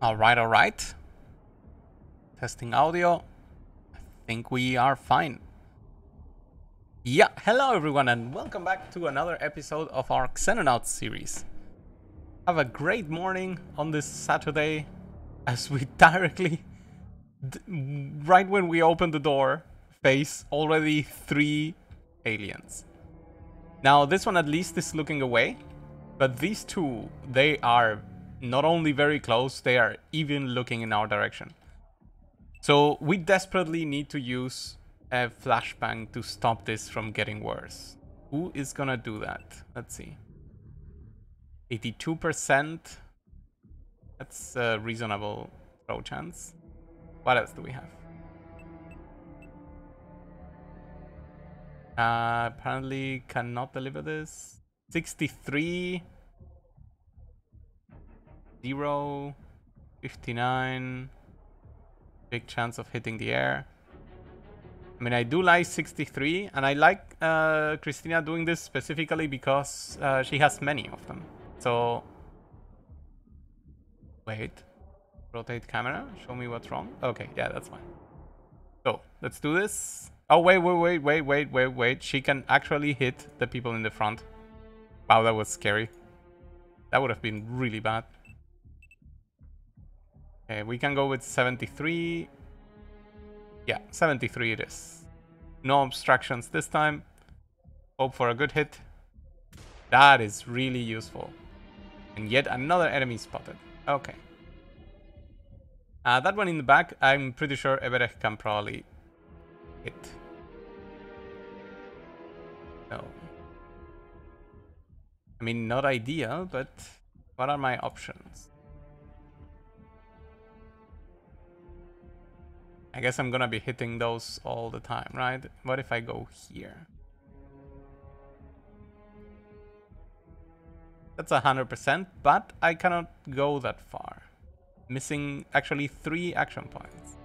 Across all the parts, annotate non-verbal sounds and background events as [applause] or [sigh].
All right, all right. Testing audio. I think we are fine. Yeah, hello everyone and welcome back to another episode of our Xenonauts series. Have a great morning on this Saturday as we [laughs] directly, right when we open the door, face already three aliens. Now this one at least is looking away, but these two, they are not only very close, they are even looking in our direction. So we desperately need to use a flashbang to stop this from getting worse. Who is gonna do that? Let's see. 82%. That's a reasonable throw chance. What else do we have? Uh, apparently cannot deliver this. 63. 0, 59, big chance of hitting the air. I mean, I do like 63, and I like uh, Christina doing this specifically because uh, she has many of them. So, wait, rotate camera, show me what's wrong. Okay, yeah, that's fine. So, let's do this. Oh, wait, wait, wait, wait, wait, wait, wait. She can actually hit the people in the front. Wow, that was scary. That would have been really bad. We can go with 73. Yeah, 73 it is. No obstructions this time. Hope for a good hit. That is really useful. And yet another enemy spotted. Okay. Uh, that one in the back, I'm pretty sure Everech can probably hit. No. I mean, not ideal, but what are my options? I guess I'm gonna be hitting those all the time, right? What if I go here? That's a 100%, but I cannot go that far. Missing actually three action points.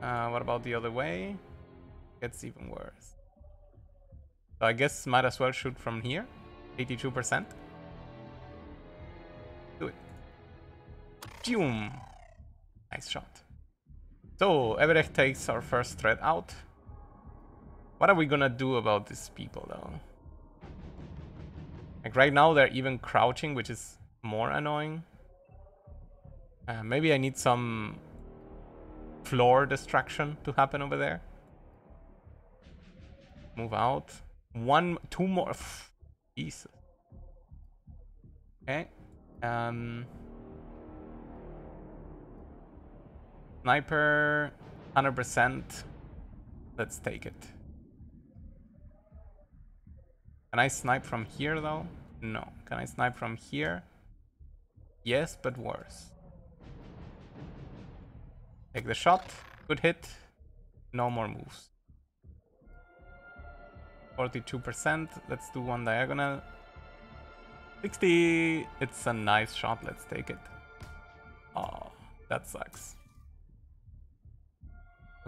Uh, what about the other way? It's even worse. So I guess might as well shoot from here. 82%. Do it. Boom! Nice shot. So, Everett takes our first threat out. What are we gonna do about these people, though? Like, right now they're even crouching, which is more annoying. Uh, maybe I need some floor destruction to happen over there. Move out. One, two more. [sighs] Jesus. Okay. Um... Sniper, 100%. Let's take it. Can I snipe from here though? No. Can I snipe from here? Yes, but worse. Take the shot. Good hit. No more moves. 42%. Let's do one diagonal. 60. It's a nice shot. Let's take it. Oh, that sucks.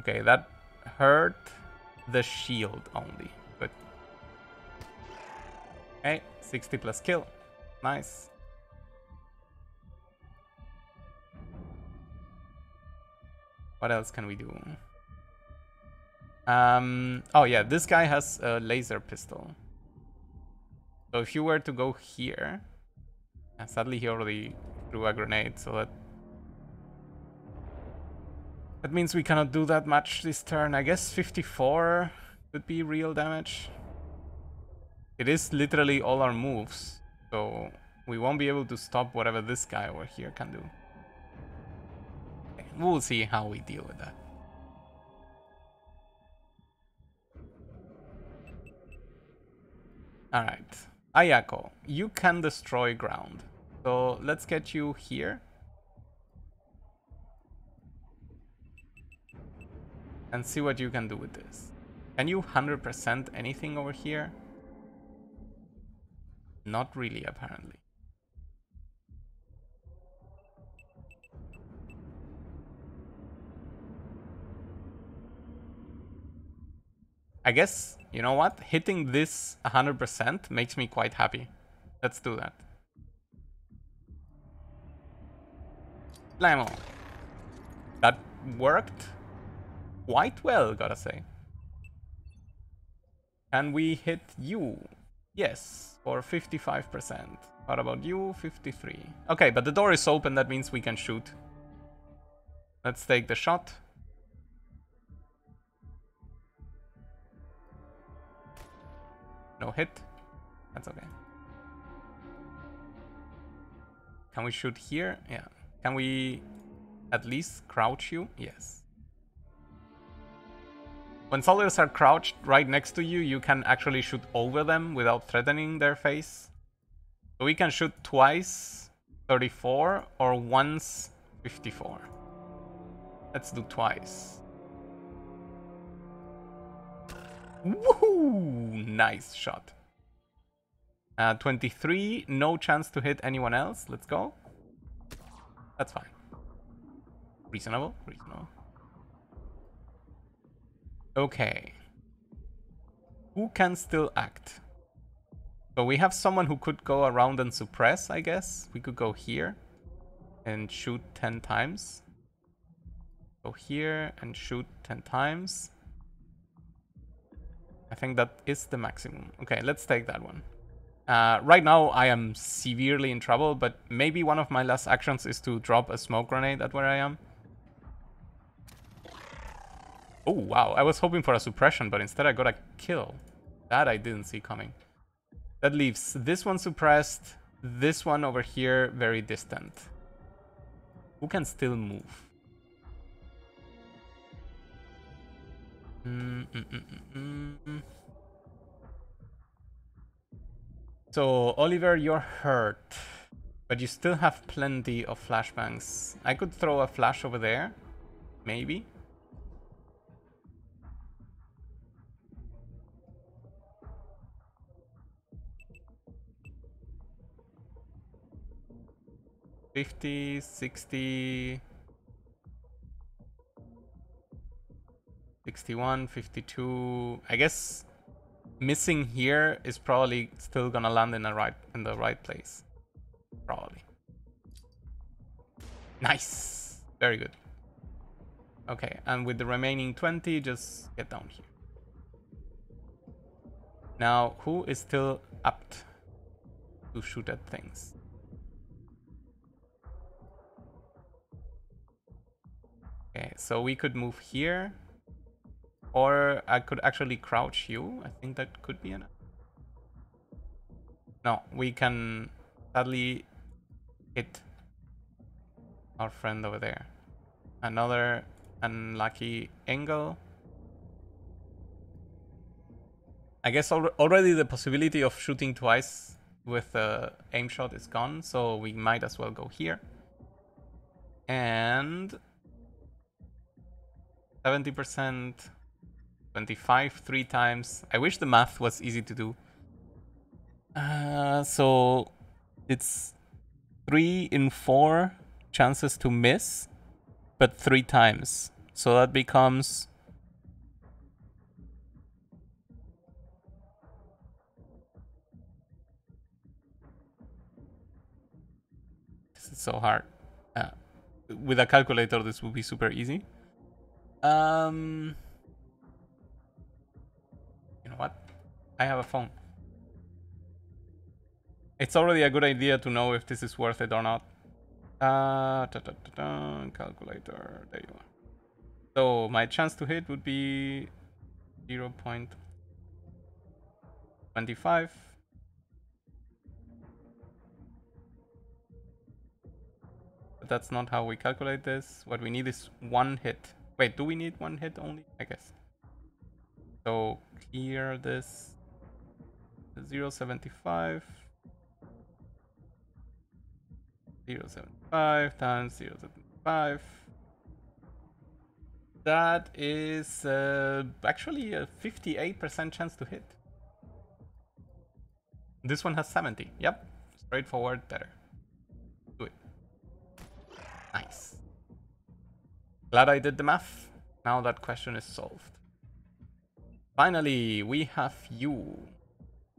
Okay, that hurt the shield only. Good. Okay, 60 plus kill. Nice. What else can we do? Um, oh yeah, this guy has a laser pistol. So if you were to go here, And sadly he already threw a grenade, so that that means we cannot do that much this turn. I guess 54 could be real damage. It is literally all our moves, so we won't be able to stop whatever this guy over here can do. We'll see how we deal with that. Alright. Ayako, you can destroy ground. So let's get you here. And see what you can do with this. Can you 100% anything over here? Not really, apparently. I guess, you know what? Hitting this 100% makes me quite happy. Let's do that. Blammo. That worked quite well, gotta say. Can we hit you? Yes, for 55%. What about you? 53. Okay, but the door is open, that means we can shoot. Let's take the shot. No hit. That's okay. Can we shoot here? Yeah. Can we at least crouch you? Yes. When soldiers are crouched right next to you, you can actually shoot over them without threatening their face. So we can shoot twice 34 or once 54. Let's do twice. Woohoo! Nice shot. Uh, 23, no chance to hit anyone else. Let's go. That's fine. Reasonable, reasonable. Okay. Who can still act? So we have someone who could go around and suppress, I guess. We could go here and shoot 10 times. Go here and shoot 10 times. I think that is the maximum. Okay, let's take that one. Uh, right now I am severely in trouble, but maybe one of my last actions is to drop a smoke grenade at where I am. Oh, wow. I was hoping for a suppression, but instead I got a kill. That I didn't see coming. That leaves this one suppressed, this one over here very distant. Who can still move? Mm -mm -mm so, Oliver, you're hurt. But you still have plenty of flashbangs. I could throw a flash over there. Maybe. Fifty, sixty... 61, 52. I guess missing here is probably still gonna land in the right in the right place. Probably. Nice. Very good. Okay, and with the remaining 20, just get down here. Now, who is still apt to shoot at things? Okay, so we could move here. Or I could actually crouch you. I think that could be enough. No, we can sadly hit our friend over there. Another unlucky angle. I guess al already the possibility of shooting twice with the aim shot is gone, so we might as well go here. And 70% 25 three times. I wish the math was easy to do. Uh, so it's three in four chances to miss, but three times. So that becomes This is so hard. Uh, with a calculator, this would be super easy. Um you know what? I have a phone. It's already a good idea to know if this is worth it or not. Uh, da, da, da, calculator, there you are. So my chance to hit would be 0 0.25. But that's not how we calculate this. What we need is one hit. Wait, do we need one hit only? I guess. So clear this 0.75 0.75 times 0.75 that is uh, actually a 58% chance to hit. This one has 70. Yep. Straightforward, better. Do it. Nice. Glad I did the math. Now that question is solved. Finally, we have you.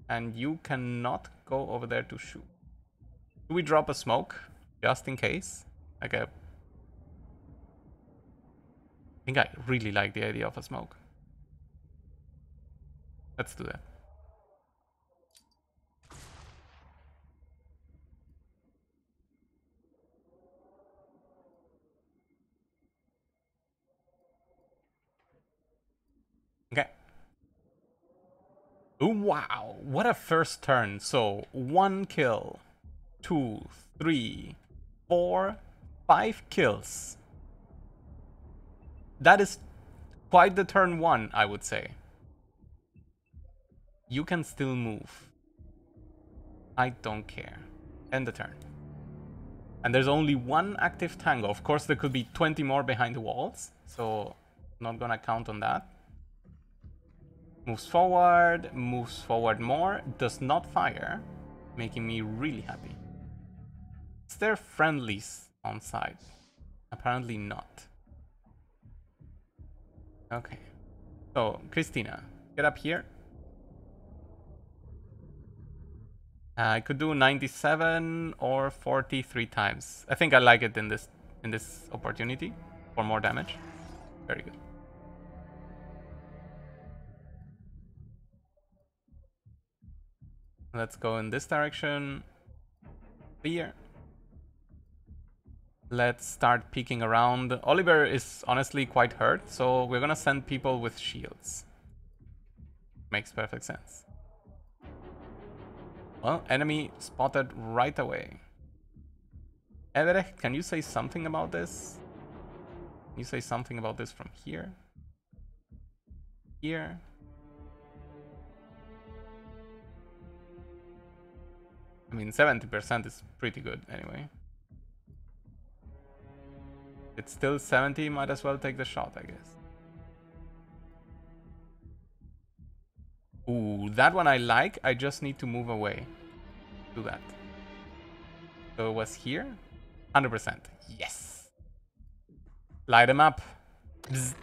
And you cannot go over there to shoot. Do we drop a smoke? Just in case? Like a... I think I really like the idea of a smoke. Let's do that. Wow, what a first turn. So, one kill, two, three, four, five kills. That is quite the turn one, I would say. You can still move. I don't care. End the turn. And there's only one active tango. Of course, there could be 20 more behind the walls, so not gonna count on that. Moves forward, moves forward more, does not fire, making me really happy. Is there friendlies on site? Apparently not. Okay. So, Christina, get up here. Uh, I could do 97 or 43 times. I think I like it in this in this opportunity for more damage. Very good. Let's go in this direction. Here. Let's start peeking around. Oliver is honestly quite hurt, so we're gonna send people with shields. Makes perfect sense. Well, enemy spotted right away. Everett, can you say something about this? Can you say something about this from here? Here? I mean, 70% is pretty good anyway. It's still 70, might as well take the shot, I guess. Ooh, that one I like. I just need to move away. Do that. So it was here? 100%. Yes! Light him up. Bzz.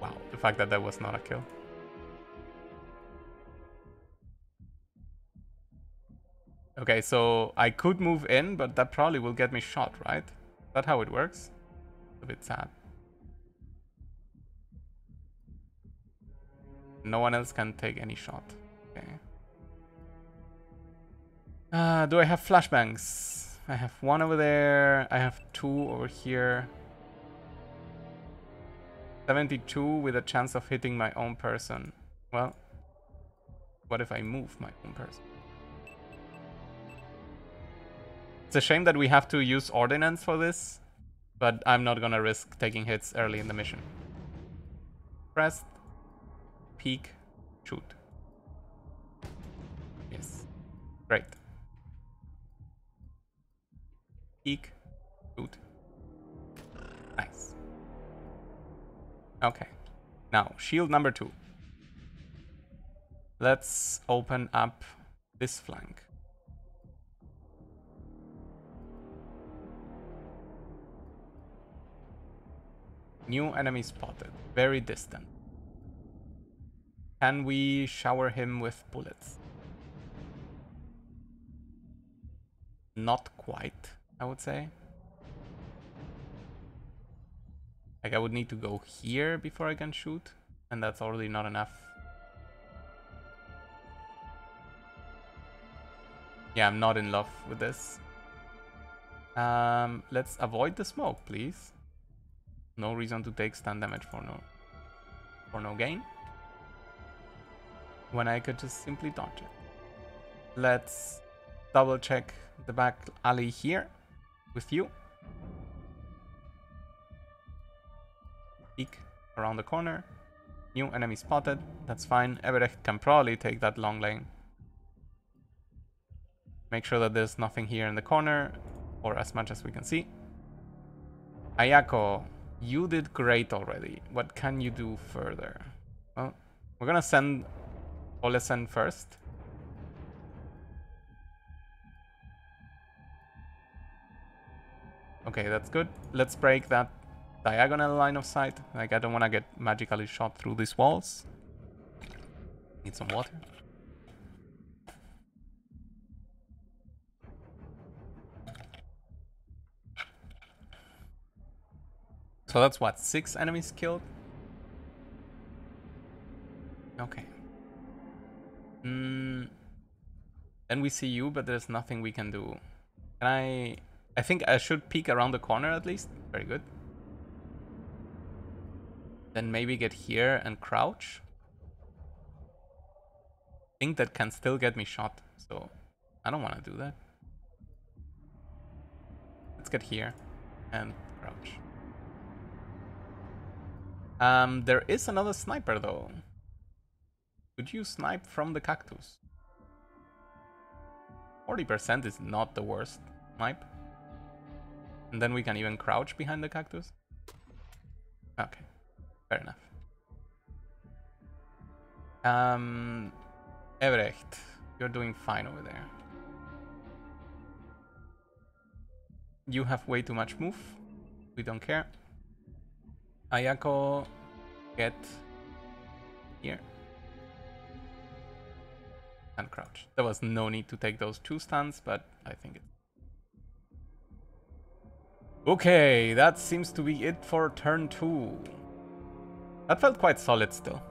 Wow, the fact that that was not a kill. Okay, so I could move in, but that probably will get me shot, right? Is that how it works? a bit sad. No one else can take any shot. Okay. Uh, do I have flashbangs? I have one over there. I have two over here. 72 with a chance of hitting my own person. Well, what if I move my own person? It's a shame that we have to use ordnance for this, but I'm not gonna risk taking hits early in the mission. Press, peek, shoot. Yes, great. Peek, shoot. Nice. Okay, now shield number two. Let's open up this flank. New enemy spotted. Very distant. Can we shower him with bullets? Not quite, I would say. Like I would need to go here before I can shoot, and that's already not enough. Yeah, I'm not in love with this. Um, let's avoid the smoke, please. No reason to take stun damage for no for no gain. When I could just simply dodge it. Let's double check the back alley here with you. Peek around the corner. New enemy spotted. That's fine. Everett can probably take that long lane. Make sure that there's nothing here in the corner, or as much as we can see. Ayako you did great already. What can you do further? Well, we're gonna send Olesen first. Okay, that's good. Let's break that diagonal line of sight. Like, I don't want to get magically shot through these walls. Need some water. So that's what, six enemies killed? Okay. Mm, then we see you, but there's nothing we can do. Can I... I think I should peek around the corner at least. Very good. Then maybe get here and crouch. I think that can still get me shot, so I don't want to do that. Let's get here and crouch. Um, there is another sniper though. Could you snipe from the cactus? 40% is not the worst snipe. And then we can even crouch behind the cactus. Okay, fair enough. Um, Ebrecht, you're doing fine over there. You have way too much move. We don't care. Ayako, get here. And crouch. There was no need to take those two stuns, but I think. Okay, that seems to be it for turn two. That felt quite solid still.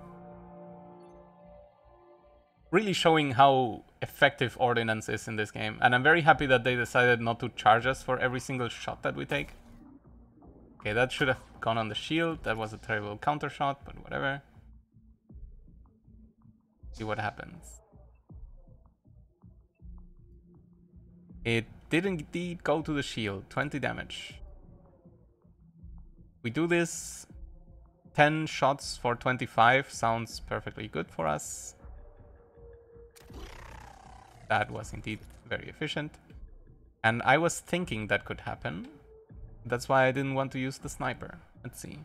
Really showing how effective Ordnance is in this game. And I'm very happy that they decided not to charge us for every single shot that we take. Okay, that should have gone on the shield. That was a terrible counter shot, but whatever. See what happens. It did indeed go to the shield. 20 damage. We do this. 10 shots for 25 sounds perfectly good for us. That was indeed very efficient. And I was thinking that could happen. That's why I didn't want to use the sniper. Let's see.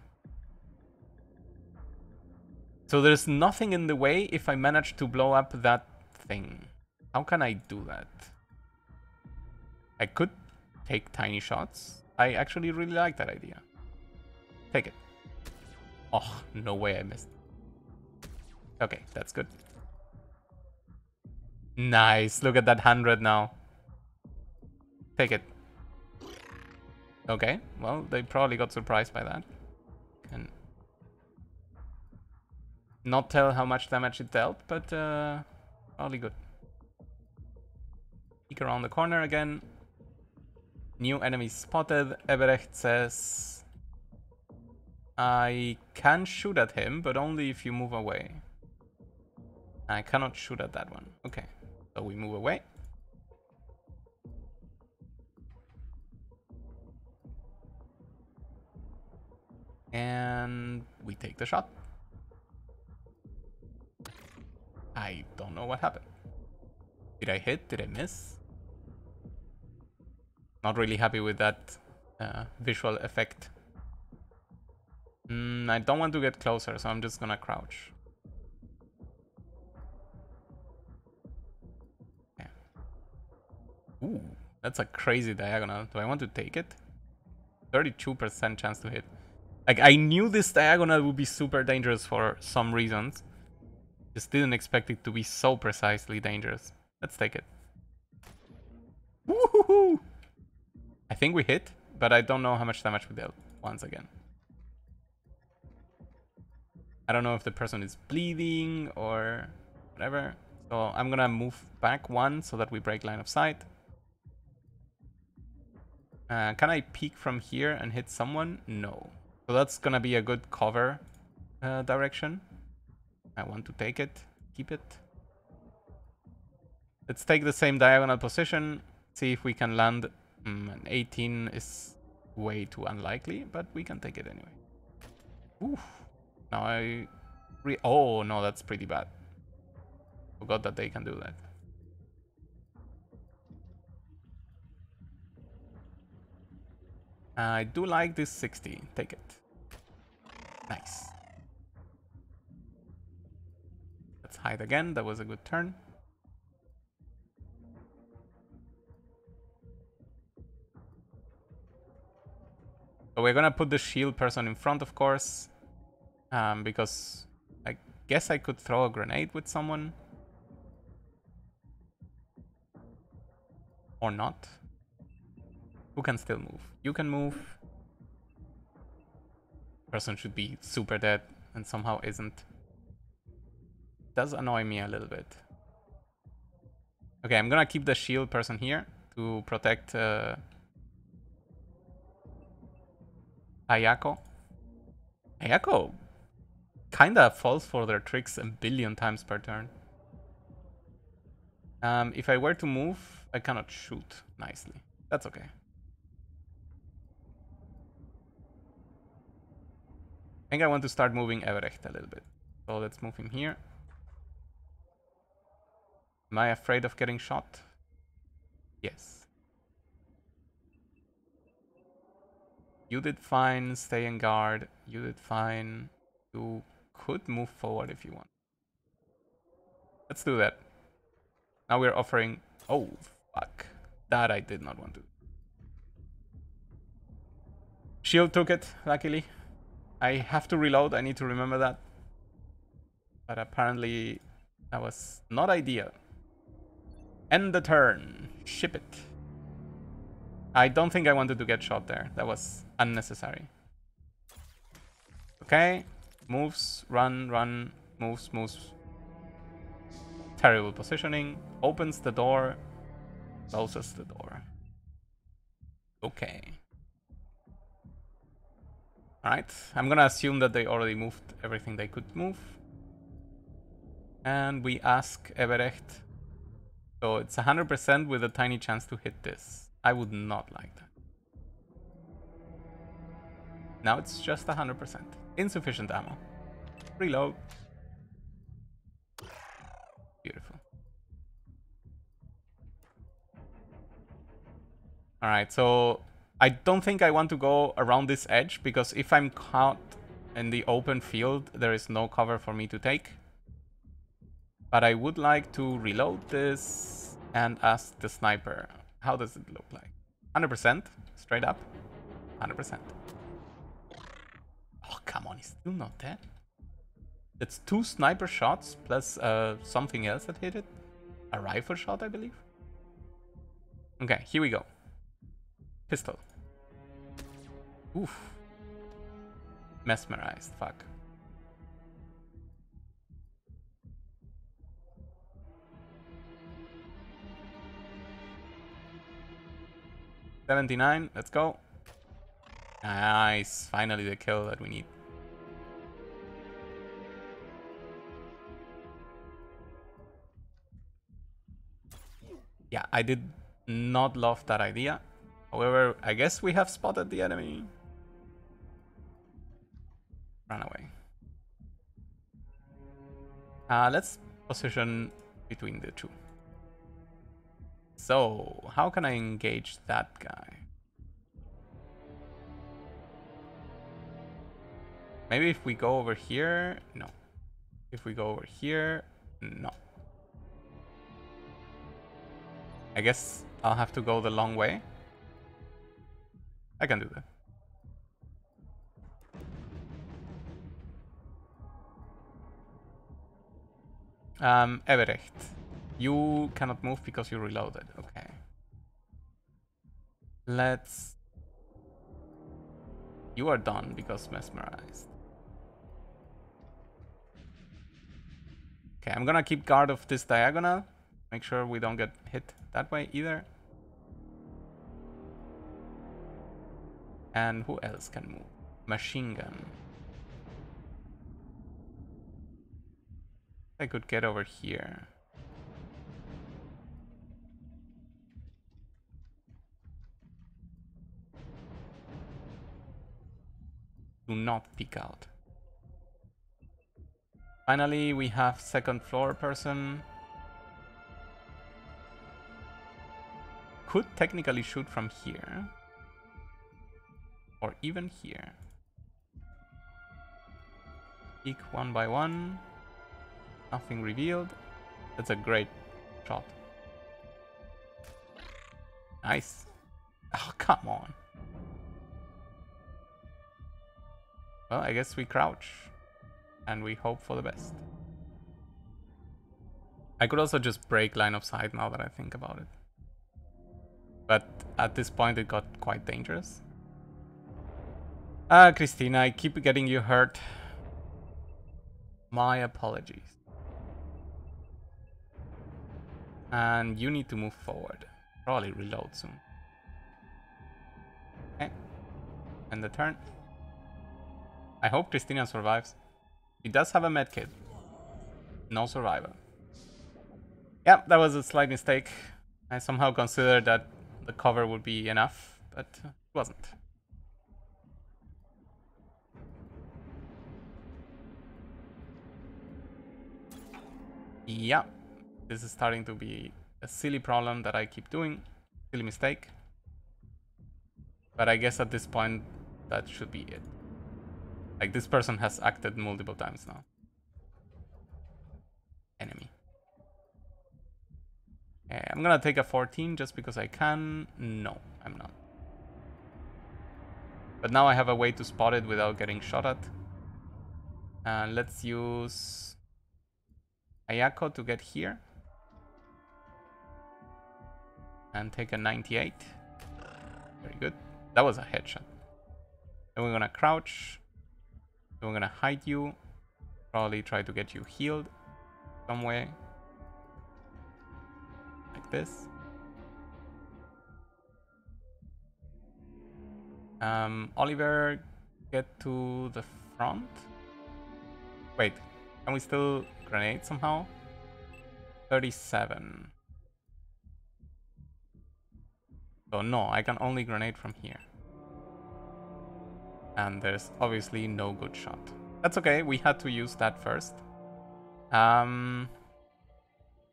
So there's nothing in the way if I manage to blow up that thing. How can I do that? I could take tiny shots. I actually really like that idea. Take it. Oh, no way I missed. Okay, that's good. Nice, look at that 100 now. Take it. Okay, well, they probably got surprised by that. Can not tell how much damage it dealt, but uh, probably good. Peek around the corner again. New enemy spotted. Ebrecht says... I can shoot at him, but only if you move away. I cannot shoot at that one. Okay, so we move away. And we take the shot. I don't know what happened. Did I hit? Did I miss? Not really happy with that uh, visual effect. Mm, I don't want to get closer, so I'm just gonna crouch. Yeah. Ooh, that's a crazy diagonal. Do I want to take it? 32% chance to hit. Like, I knew this diagonal would be super dangerous for some reasons. Just didn't expect it to be so precisely dangerous. Let's take it. Woohoo! I think we hit, but I don't know how much damage we dealt once again. I don't know if the person is bleeding or whatever. So I'm gonna move back one so that we break line of sight. Uh, can I peek from here and hit someone? No. So that's gonna be a good cover uh, direction. I want to take it, keep it. Let's take the same diagonal position, see if we can land. Mm, an 18 is way too unlikely, but we can take it anyway. Oof. Now I... Re oh, no, that's pretty bad. Forgot that they can do that. I do like this 60. Take it. Nice. Let's hide again. That was a good turn. So we're gonna put the shield person in front, of course. Um, because I guess I could throw a grenade with someone. Or not. Who can still move? You can move. Person should be super dead and somehow isn't. Does annoy me a little bit. Okay, I'm gonna keep the shield person here to protect uh, Ayako. Ayako kinda falls for their tricks a billion times per turn. Um, if I were to move, I cannot shoot nicely. That's okay. I think I want to start moving Everecht a little bit. So let's move him here. Am I afraid of getting shot? Yes. You did fine, stay in guard. You did fine. You could move forward if you want. Let's do that. Now we're offering... Oh, fuck. That I did not want to. Shield took it, luckily. I have to reload, I need to remember that. But apparently that was not ideal. End the turn. Ship it. I don't think I wanted to get shot there. That was unnecessary. Okay. Moves, run, run, moves, moves. Terrible positioning. Opens the door. Closes the door. Okay. Alright, I'm gonna assume that they already moved everything they could move. And we ask Everecht. So it's 100% with a tiny chance to hit this. I would not like that. Now it's just 100%. Insufficient ammo. Reload. Beautiful. Alright, so I don't think I want to go around this edge because if I'm caught in the open field, there is no cover for me to take. But I would like to reload this and ask the sniper, how does it look like? 100%, straight up, 100%. Oh, come on, he's still not dead. It's two sniper shots plus uh, something else that hit it. A rifle shot, I believe. Okay, here we go. Pistol. Oof. Mesmerized, fuck. Seventy-nine, let's go. Nice, finally the kill that we need. Yeah, I did not love that idea. However, I guess we have spotted the enemy. Run away. Uh, let's position between the two. So, how can I engage that guy? Maybe if we go over here, no. If we go over here, no. I guess I'll have to go the long way. I can do that. Um, Everecht. You cannot move because you reloaded. Okay. Let's... You are done because mesmerized. Okay, I'm gonna keep guard of this diagonal. Make sure we don't get hit that way either. And who else can move? Machine gun. I could get over here. Do not peek out. Finally, we have second floor person. Could technically shoot from here. Or even here. Peek one by one. Nothing revealed. That's a great shot. Nice. Oh, come on. Well, I guess we crouch. And we hope for the best. I could also just break line of sight now that I think about it. But at this point it got quite dangerous. Ah, Christina, I keep getting you hurt. My apologies. And you need to move forward. Probably reload soon. Okay. End the turn. I hope Christina survives. He does have a medkit. No survivor. Yeah, that was a slight mistake. I somehow considered that the cover would be enough, but it wasn't. Yeah, this is starting to be a silly problem that I keep doing. Silly mistake. But I guess at this point, that should be it. Like, this person has acted multiple times now. Enemy. Okay, I'm gonna take a 14 just because I can. No, I'm not. But now I have a way to spot it without getting shot at. And let's use Ayako to get here. And take a 98. Very good. That was a headshot. Then we're gonna crouch. Then we're gonna hide you. Probably try to get you healed some way. Like this. Um, Oliver, get to the front. Wait, can we still grenade somehow? 37. So no, I can only grenade from here. And there's obviously no good shot. That's okay, we had to use that first. Um,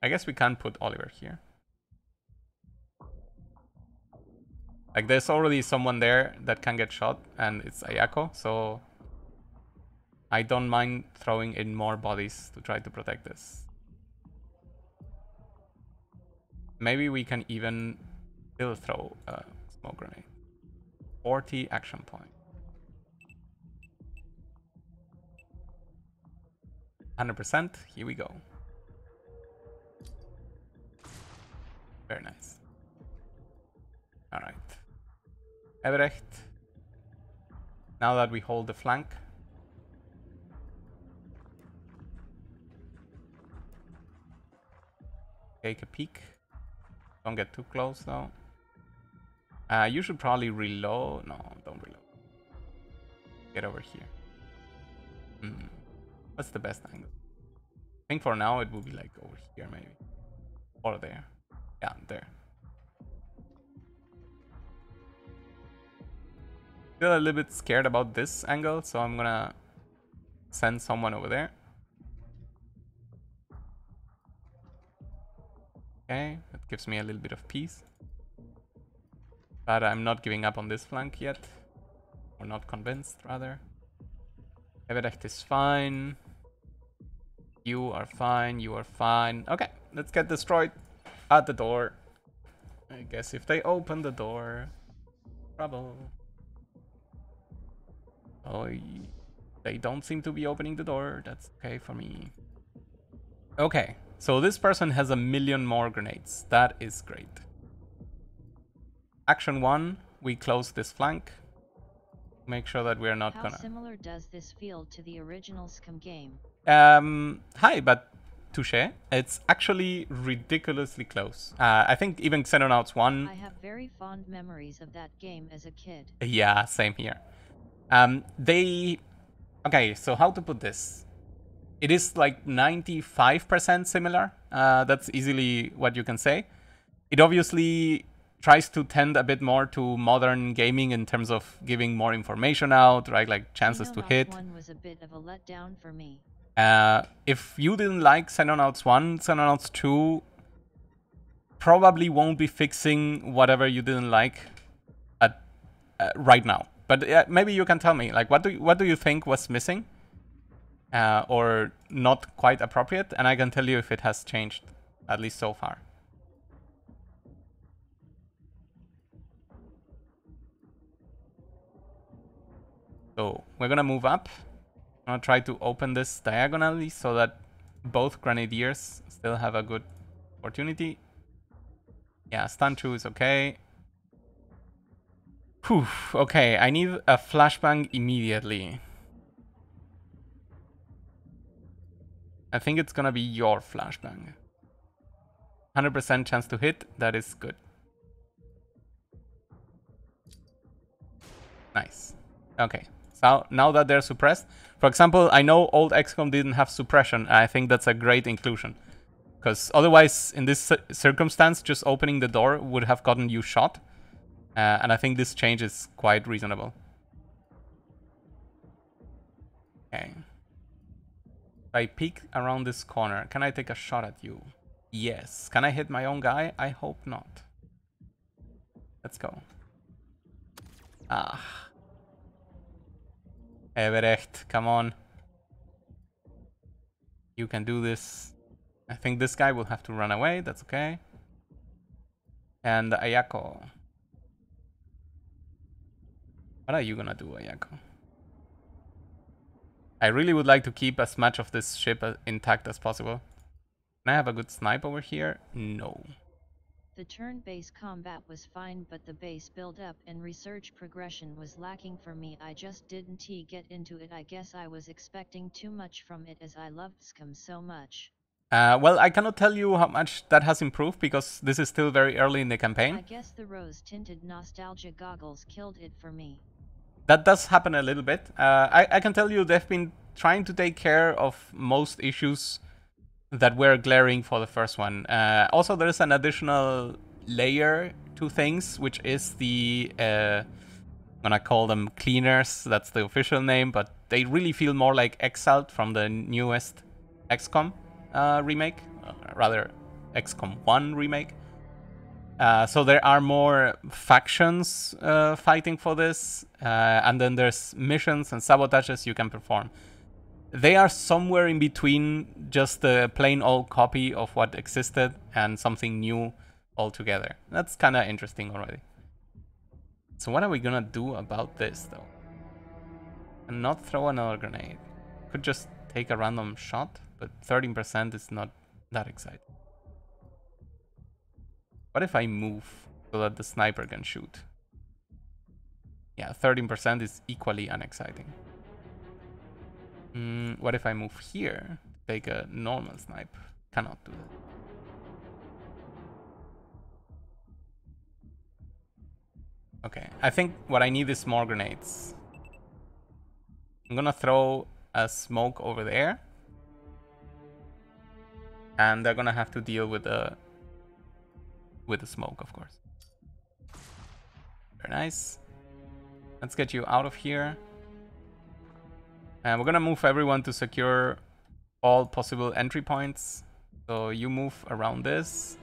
I guess we can put Oliver here. Like there's already someone there that can get shot and it's Ayako, so I don't mind throwing in more bodies to try to protect this. Maybe we can even still throw a smoke grenade. 40 action point. 100%, here we go. Very nice. Alright. Ebrecht. Now that we hold the flank. Take a peek. Don't get too close though. Uh, you should probably reload. No, don't reload. Get over here. Mm. What's the best angle? I think for now it will be like over here maybe. Or there. Yeah, there. Still a little bit scared about this angle, so I'm gonna send someone over there. Okay, that gives me a little bit of peace. But I'm not giving up on this flank yet. Or not convinced, rather. Everecht is fine. You are fine, you are fine. Okay, let's get destroyed at the door. I guess if they open the door, trouble. Oh, they don't seem to be opening the door. That's okay for me. Okay, so this person has a million more grenades. That is great. Action one, we close this flank. Make sure that we're not How gonna... How similar does this feel to the original XCOM game? Um, hi, but touche. It's actually ridiculously close. Uh, I think even Xenonauts 1... I have very fond memories of that game as a kid. Yeah, same here. Um, they... Okay, so how to put this? It is like 95% similar. Uh, that's easily what you can say. It obviously tries to tend a bit more to modern gaming in terms of giving more information out, right? Like chances to hit. One was a bit of a letdown for me. Uh, if you didn't like Xenonauts 1, Xenonauts 2 probably won't be fixing whatever you didn't like at, uh, right now. But uh, maybe you can tell me, like, what do you, what do you think was missing uh, or not quite appropriate? And I can tell you if it has changed, at least so far. So we're gonna move up. I'm gonna try to open this diagonally so that both grenadiers still have a good opportunity. Yeah, stun 2 is okay. Whew, okay, I need a flashbang immediately. I think it's gonna be your flashbang. 100% chance to hit, that is good. Nice. Okay, so now that they're suppressed, for example, I know old XCOM didn't have suppression, I think that's a great inclusion. Because otherwise, in this circumstance, just opening the door would have gotten you shot. Uh, and I think this change is quite reasonable. Okay. I peek around this corner, can I take a shot at you? Yes. Can I hit my own guy? I hope not. Let's go. Ah. Everett, come on. You can do this. I think this guy will have to run away. That's okay. And Ayako. What are you gonna do, Ayako? I really would like to keep as much of this ship uh, intact as possible. Can I have a good snipe over here? No. The turn-based combat was fine but the base build-up and research progression was lacking for me I just didn't get into it I guess I was expecting too much from it as I loved XCOM so much. Uh, well, I cannot tell you how much that has improved because this is still very early in the campaign. I guess the rose-tinted nostalgia goggles killed it for me. That does happen a little bit. Uh, I, I can tell you they've been trying to take care of most issues that were glaring for the first one. Uh, also, there's an additional layer to things, which is the... Uh, I'm gonna call them cleaners, that's the official name, but they really feel more like Exalt from the newest XCOM uh, remake, uh, rather XCOM 1 remake. Uh, so there are more factions uh, fighting for this, uh, and then there's missions and sabotages you can perform. They are somewhere in between just a plain old copy of what existed and something new altogether. That's kind of interesting already. So what are we gonna do about this though? And not throw another grenade. Could just take a random shot but 13% is not that exciting. What if I move so that the sniper can shoot? Yeah, 13% is equally unexciting. Mm, what if I move here? Take a normal snipe. Cannot do that. Okay, I think what I need is more grenades. I'm gonna throw a smoke over there and they're gonna have to deal with the with the smoke, of course. Very nice. Let's get you out of here. And we're gonna move everyone to secure all possible entry points. So you move around this.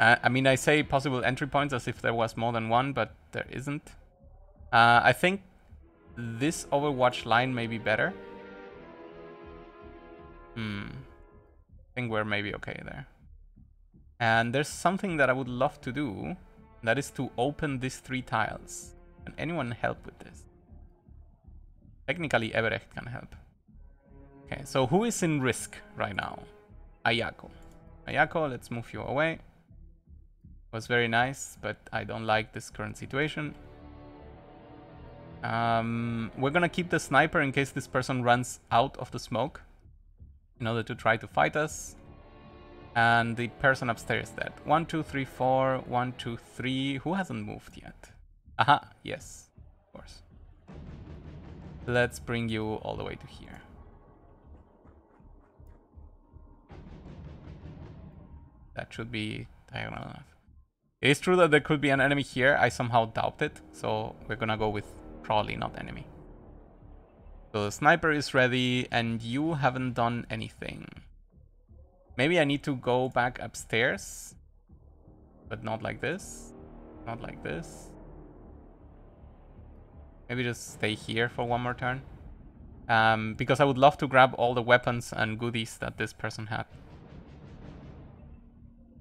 Uh, I mean, I say possible entry points as if there was more than one, but there isn't. Uh, I think this Overwatch line may be better. Hmm. I think we're maybe okay there. And there's something that I would love to do. That is to open these three tiles. Can anyone help with this? Technically, Everett can help. Okay, so who is in risk right now? Ayako. Ayako, let's move you away. Was very nice, but I don't like this current situation. Um, we're gonna keep the sniper in case this person runs out of the smoke in order to try to fight us. And the person upstairs dead. One, two, three, four. One, two, three. Who hasn't moved yet? Aha, yes, of course. Let's bring you all the way to here. That should be diagonal enough. It is true that there could be an enemy here. I somehow doubt it. So we're gonna go with probably not enemy. So the sniper is ready and you haven't done anything. Maybe I need to go back upstairs. But not like this. Not like this. Maybe just stay here for one more turn. Um, because I would love to grab all the weapons and goodies that this person had.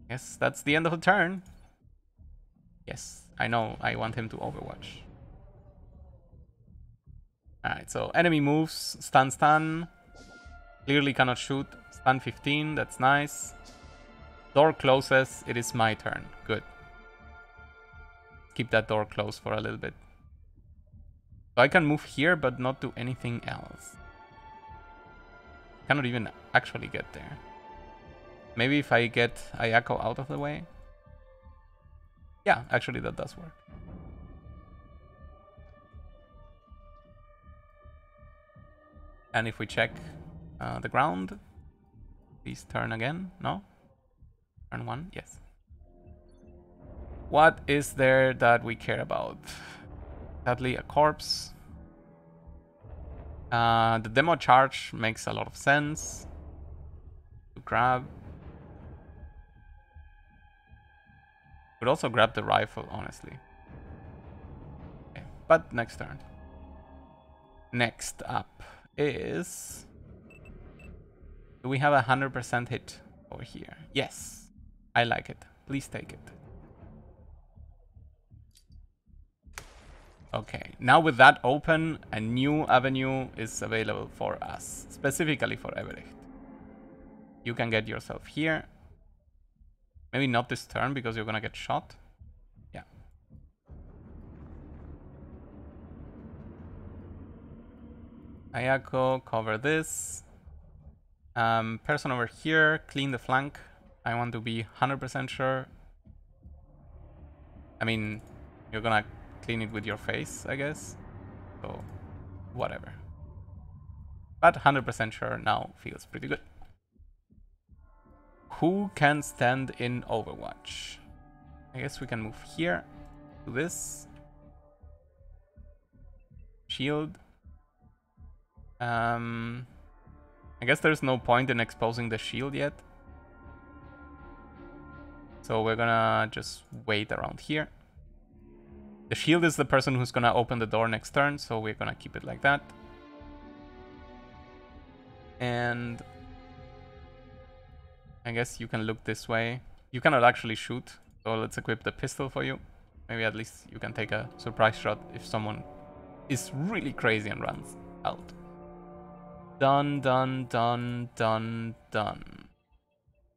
Yes, that's the end of the turn. Yes, I know I want him to overwatch. Alright, so enemy moves, stun stun. Clearly cannot shoot. Stun 15, that's nice. Door closes, it is my turn. Good. keep that door closed for a little bit. So I can move here, but not do anything else. Cannot even actually get there. Maybe if I get Ayako out of the way. Yeah, actually that does work. And if we check uh, the ground, please turn again. No? Turn one? Yes. What is there that we care about? Sadly, a corpse. Uh, the demo charge makes a lot of sense to grab. Could also grab the rifle, honestly. Okay, but next turn. Next up is... Do we have a 100% hit over here? Yes. I like it. Please take it. Okay, now with that open, a new avenue is available for us, specifically for Everett. You can get yourself here. Maybe not this turn because you're gonna get shot. Yeah. Ayako, cover this. Um, person over here, clean the flank. I want to be 100% sure. I mean, you're gonna clean it with your face, I guess. So, whatever. But 100% sure now feels pretty good. Who can stand in Overwatch? I guess we can move here to this. Shield. Um, I guess there's no point in exposing the shield yet. So we're gonna just wait around here. The shield is the person who's gonna open the door next turn, so we're gonna keep it like that. And I guess you can look this way. You cannot actually shoot, so let's equip the pistol for you. Maybe at least you can take a surprise shot if someone is really crazy and runs out. Done, done, done, done, done.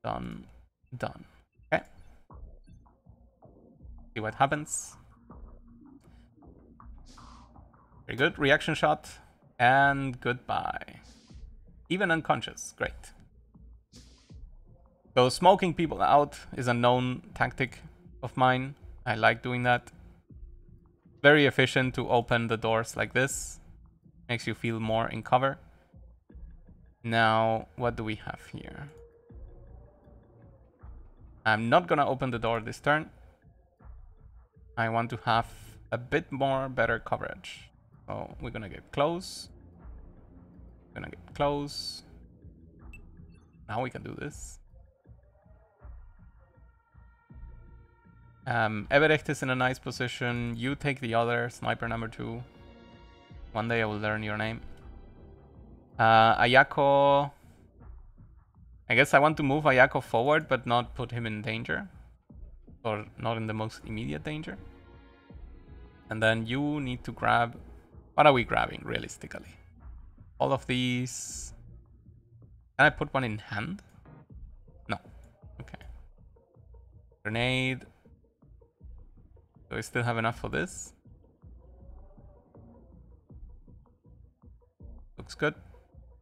Done, done. Okay. See what happens. Very good. Reaction shot. And goodbye. Even unconscious. Great. So smoking people out is a known tactic of mine. I like doing that. Very efficient to open the doors like this. Makes you feel more in cover. Now, what do we have here? I'm not gonna open the door this turn. I want to have a bit more better coverage. So we're gonna get close. Gonna get close. Now we can do this. Um, Everett is in a nice position. You take the other, sniper number two. One day I will learn your name. Uh, Ayako... I guess I want to move Ayako forward, but not put him in danger. Or not in the most immediate danger. And then you need to grab... What are we grabbing, realistically? All of these... Can I put one in hand? No. Okay. Grenade. Do I still have enough for this? Looks good.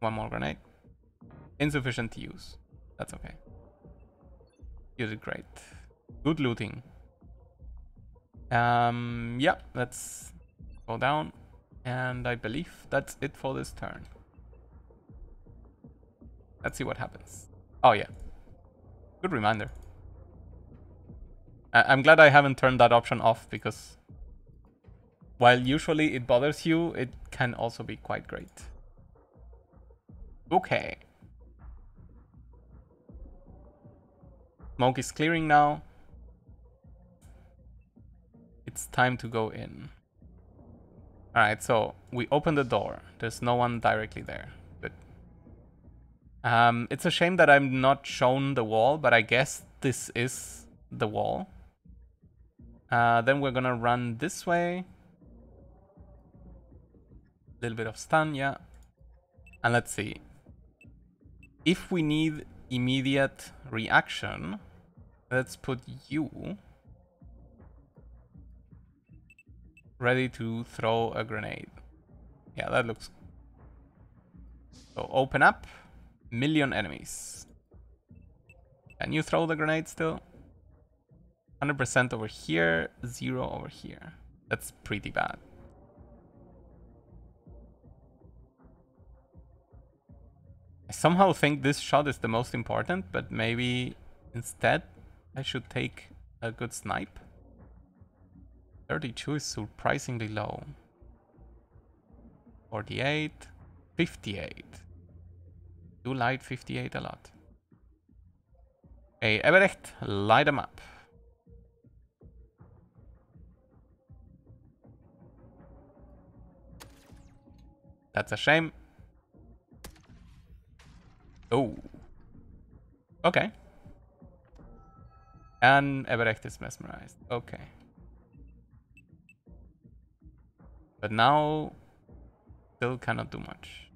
One more grenade. Insufficient to use. That's okay. You did great. Good looting. Um, yeah, let's go down. And I believe that's it for this turn. Let's see what happens. Oh, yeah. Good reminder. I I'm glad I haven't turned that option off because while usually it bothers you, it can also be quite great. Okay. Smoke is clearing now. It's time to go in. Alright, so we open the door. There's no one directly there. Good. Um, it's a shame that I'm not shown the wall, but I guess this is the wall. Uh, then we're gonna run this way. A little bit of stun, yeah. And let's see. If we need immediate reaction, let's put you ready to throw a grenade. Yeah, that looks... So open up, million enemies. Can you throw the grenade still? 100% over here, zero over here. That's pretty bad. I somehow think this shot is the most important, but maybe instead I should take a good snipe. 32 is surprisingly low. 48, 58. Do light 58 a lot. Hey, Everett, light them up. That's a shame. Oh. Okay. And Everett is mesmerized. Okay. But now, still cannot do much.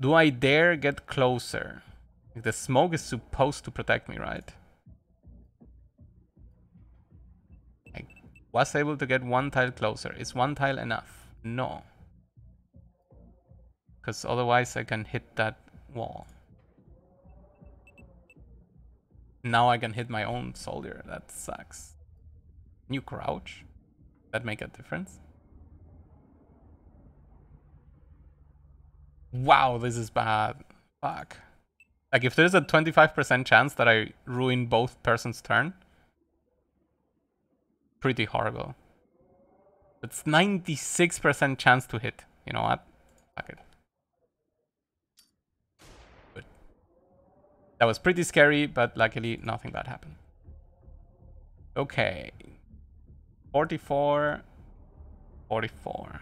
Do I dare get closer? The smoke is supposed to protect me, right? I was able to get one tile closer. Is one tile enough? No. Because otherwise I can hit that wall. Now I can hit my own soldier. That sucks. New crouch? That make a difference? Wow, this is bad. Fuck. Like, if there's a 25% chance that I ruin both person's turn, pretty horrible. It's 96% chance to hit. You know what? Fuck it. That was pretty scary, but luckily nothing bad happened. Okay. 44. 44.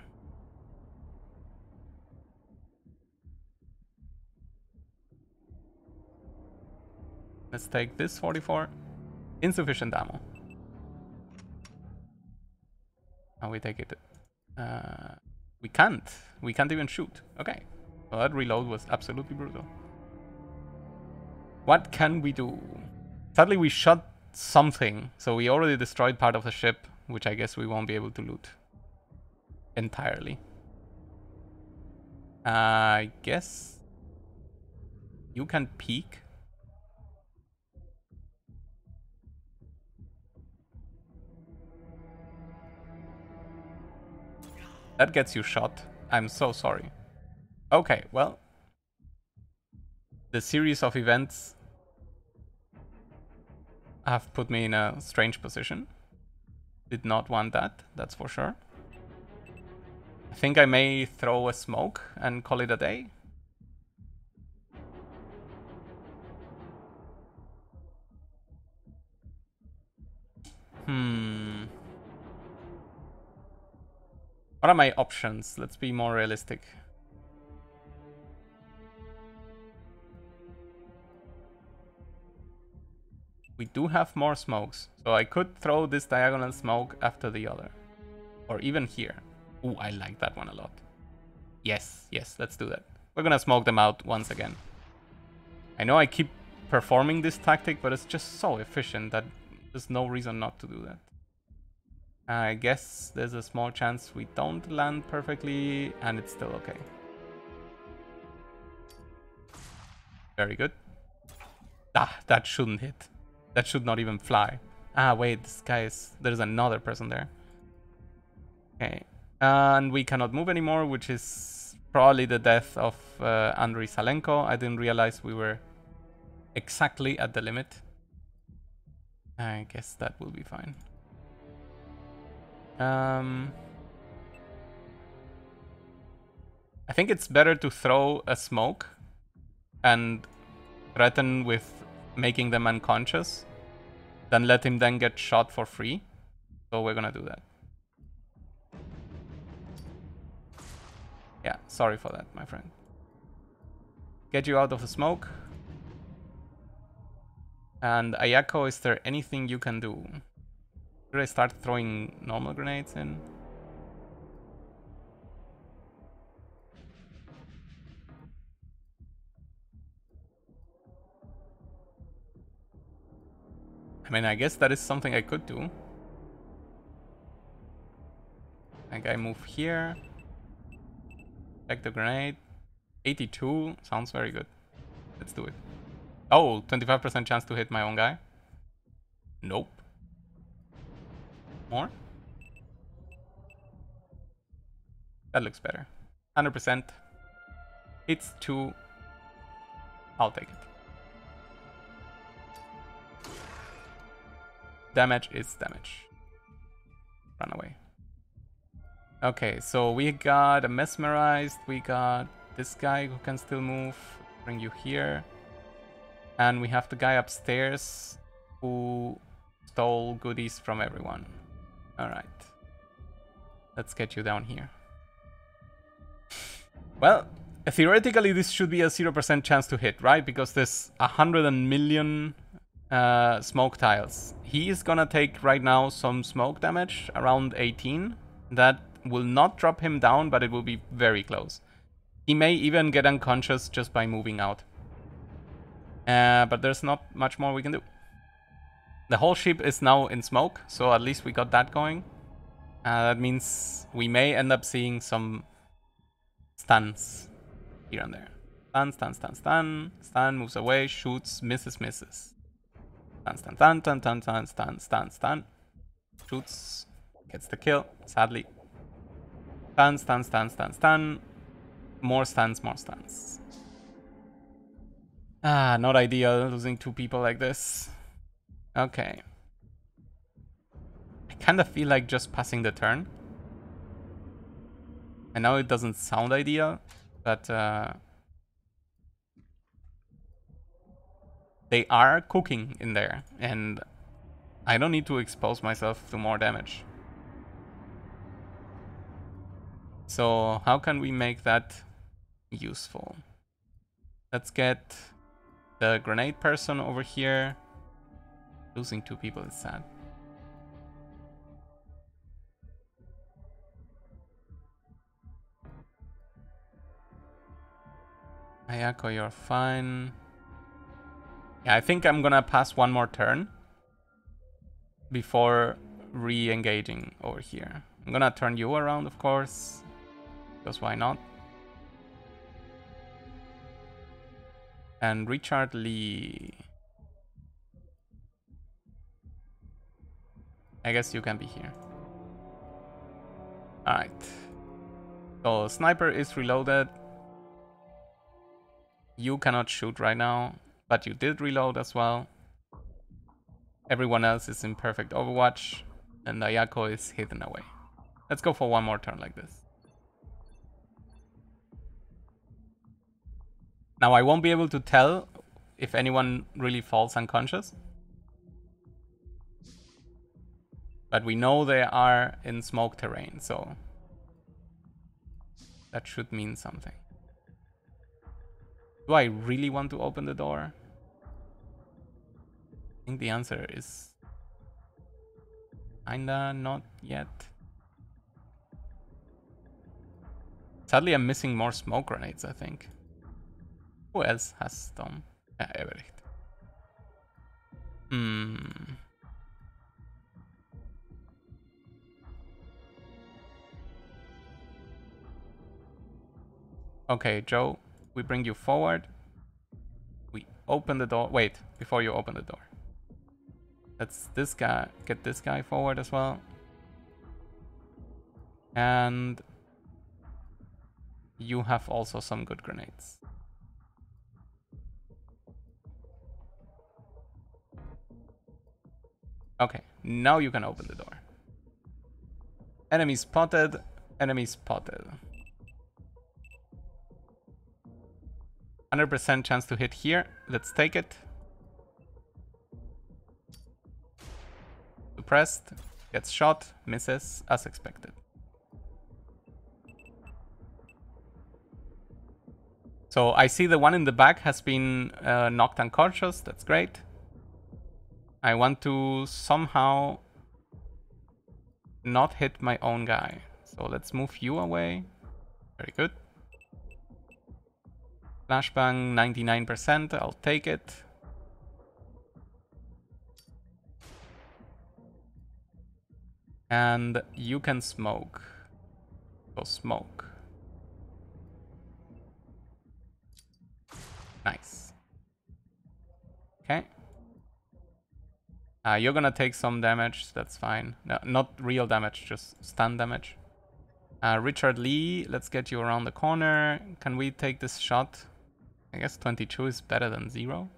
Let's take this 44. Insufficient ammo. And we take it. Uh, we can't. We can't even shoot. Okay. Well, that reload was absolutely brutal. What can we do? Sadly, we shot something. So we already destroyed part of the ship, which I guess we won't be able to loot entirely. I guess you can peek. That gets you shot. I'm so sorry. Okay, well. The series of events have put me in a strange position. Did not want that, that's for sure. I think I may throw a smoke and call it a day. Hmm. What are my options? Let's be more realistic. We do have more smokes, so I could throw this diagonal smoke after the other. Or even here. Ooh, I like that one a lot. Yes, yes, let's do that. We're gonna smoke them out once again. I know I keep performing this tactic, but it's just so efficient that there's no reason not to do that. I guess there's a small chance we don't land perfectly and it's still okay. Very good. Ah, that shouldn't hit. That should not even fly. Ah, wait, this guy is... There's another person there. Okay. And we cannot move anymore, which is probably the death of uh, Andriy Salenko. I didn't realize we were exactly at the limit. I guess that will be fine. Um, I think it's better to throw a smoke and threaten with making them unconscious than let him then get shot for free. So we're gonna do that. Yeah, sorry for that, my friend. Get you out of the smoke. And Ayako, is there anything you can do? Should I start throwing normal grenades in? I mean, I guess that is something I could do. That guy move here. Check the grenade. 82 sounds very good. Let's do it. Oh, 25% chance to hit my own guy. Nope. More? That looks better. 100%. It's two. I'll take it. Damage is damage. Run away. Okay, so we got a mesmerized, we got this guy who can still move, bring you here. And we have the guy upstairs who stole goodies from everyone. Alright. Let's get you down here. [laughs] Well, theoretically this should be a 0% chance to hit, right? Because there's a hundred million uh, smoke tiles. He is gonna take right now some smoke damage, around 18. That will not drop him down, but it will be very close. He may even get unconscious just by moving out. Uh, but there's not much more we can do. The whole ship is now in smoke, so at least we got that going. Uh, that means we may end up seeing some stuns here and there. Stun, stun, stun, stun. Stun moves away, shoots, misses, misses. Stun, stun, stun, stun, stun, stun, stun, stun, stun. Shoots, gets the kill, sadly. Stun, stun, stun, stun, stun. More stuns, more stuns. Ah, not ideal losing two people like this. Okay. I kind of feel like just passing the turn. I know it doesn't sound ideal, but uh, they are cooking in there, and I don't need to expose myself to more damage. So how can we make that useful? Let's get the grenade person over here. Losing two people is sad. Ayako, you're fine. Yeah, I think I'm gonna pass one more turn before re-engaging over here. I'm gonna turn you around, of course, because why not? And Richard Lee. I guess you can be here. Alright. So sniper is reloaded. You cannot shoot right now, but you did reload as well. Everyone else is in perfect overwatch, and Ayako is hidden away. Let's go for one more turn like this. Now I won't be able to tell if anyone really falls unconscious. But we know they are in smoke terrain, so that should mean something. Do I really want to open the door? I think the answer is kinda not yet. Sadly, I'm missing more smoke grenades, I think. Who else has them? Ja, Everett. Hmm. Okay, Joe, we bring you forward. We open the door. Wait, before you open the door. Let's this guy get this guy forward as well. And you have also some good grenades. Okay, now you can open the door. Enemy spotted. Enemy spotted. 100% chance to hit here. Let's take it. Suppressed. Gets shot. Misses as expected. So I see the one in the back has been uh, knocked unconscious. That's great. I want to somehow not hit my own guy. So let's move you away. Very good. Flashbang 99%, I'll take it. And you can smoke. So smoke. Nice. Okay. Uh, you're gonna take some damage, that's fine. No, not real damage, just stun damage. Uh, Richard Lee, let's get you around the corner. Can we take this shot? I guess 22 is better than 0.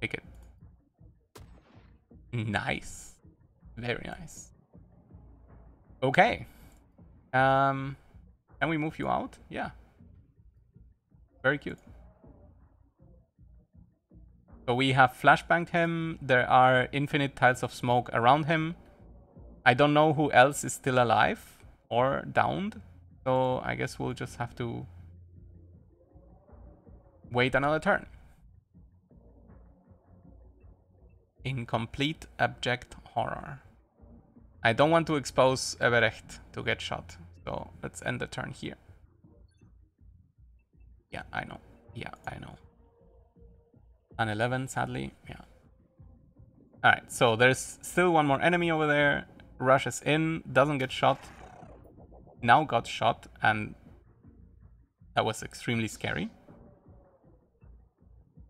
Take it. Nice. Very nice. Okay. Um, can we move you out? Yeah. Very cute. So we have flashbanged him. There are infinite tiles of smoke around him. I don't know who else is still alive or downed. So I guess we'll just have to wait another turn. In complete abject horror. I don't want to expose Everecht to get shot. So let's end the turn here. Yeah, I know. Yeah, I know. An 11, sadly. Yeah. Alright, so there's still one more enemy over there. Rushes in, doesn't get shot. Now got shot, and that was extremely scary.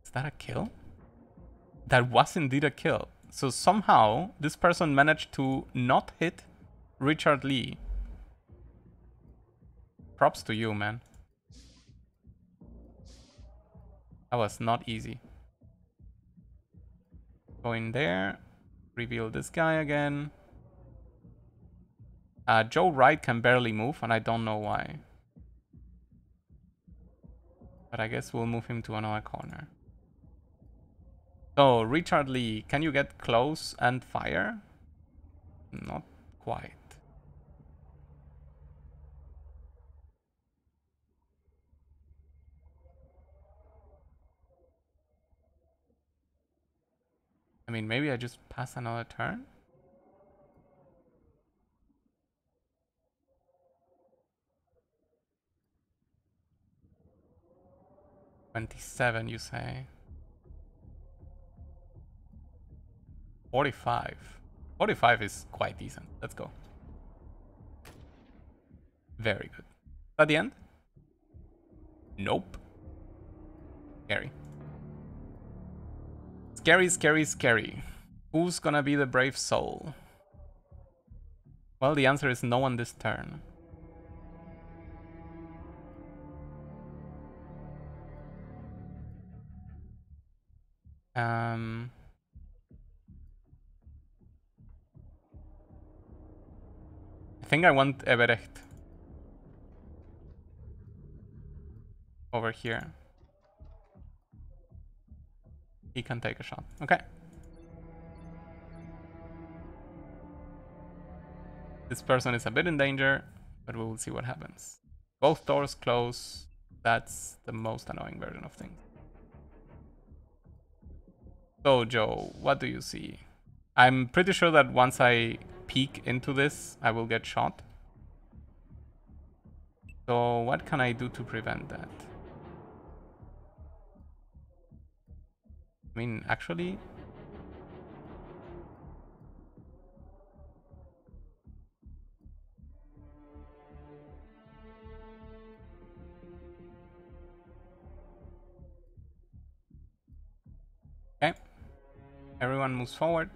Is that a kill? That was indeed a kill. So somehow, this person managed to not hit Richard Lee. Props to you, man. That was not easy. Go in there. Reveal this guy again. Uh, Joe Wright can barely move, and I don't know why. But I guess we'll move him to another corner. So, Richard Lee, can you get close and fire? Not quite. I mean, maybe I just pass another turn? Twenty-seven, you say? 45. 45 is quite decent. Let's go. Very good. At the end? Nope. Scary. Scary, scary, scary. Who's gonna be the brave soul? Well, the answer is no one this turn. Um... I think I want Everecht. Over here. He can take a shot. Okay. This person is a bit in danger, but we will see what happens. Both doors close. That's the most annoying version of things. So, Joe, what do you see? I'm pretty sure that once I peek into this, I will get shot. So what can I do to prevent that? I mean, actually... Everyone moves forward.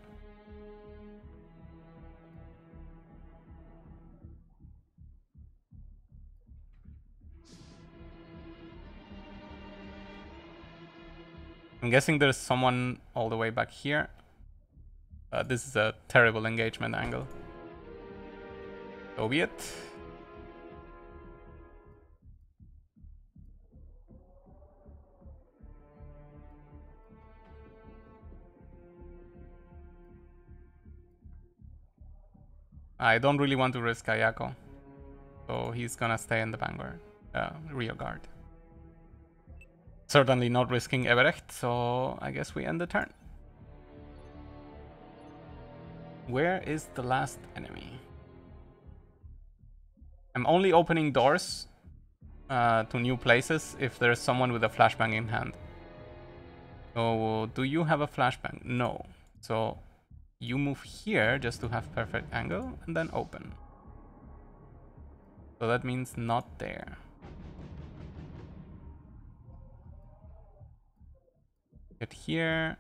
I'm guessing there's someone all the way back here. Uh, this is a terrible engagement angle. So be it. I don't really want to risk Ayako. So he's gonna stay in the vanguard, uh, rear guard. Certainly not risking Everecht, so I guess we end the turn. Where is the last enemy? I'm only opening doors uh, to new places if there's someone with a flashbang in hand. So, do you have a flashbang? No. So, You move here just to have perfect angle and then open. So that means not there. Get here.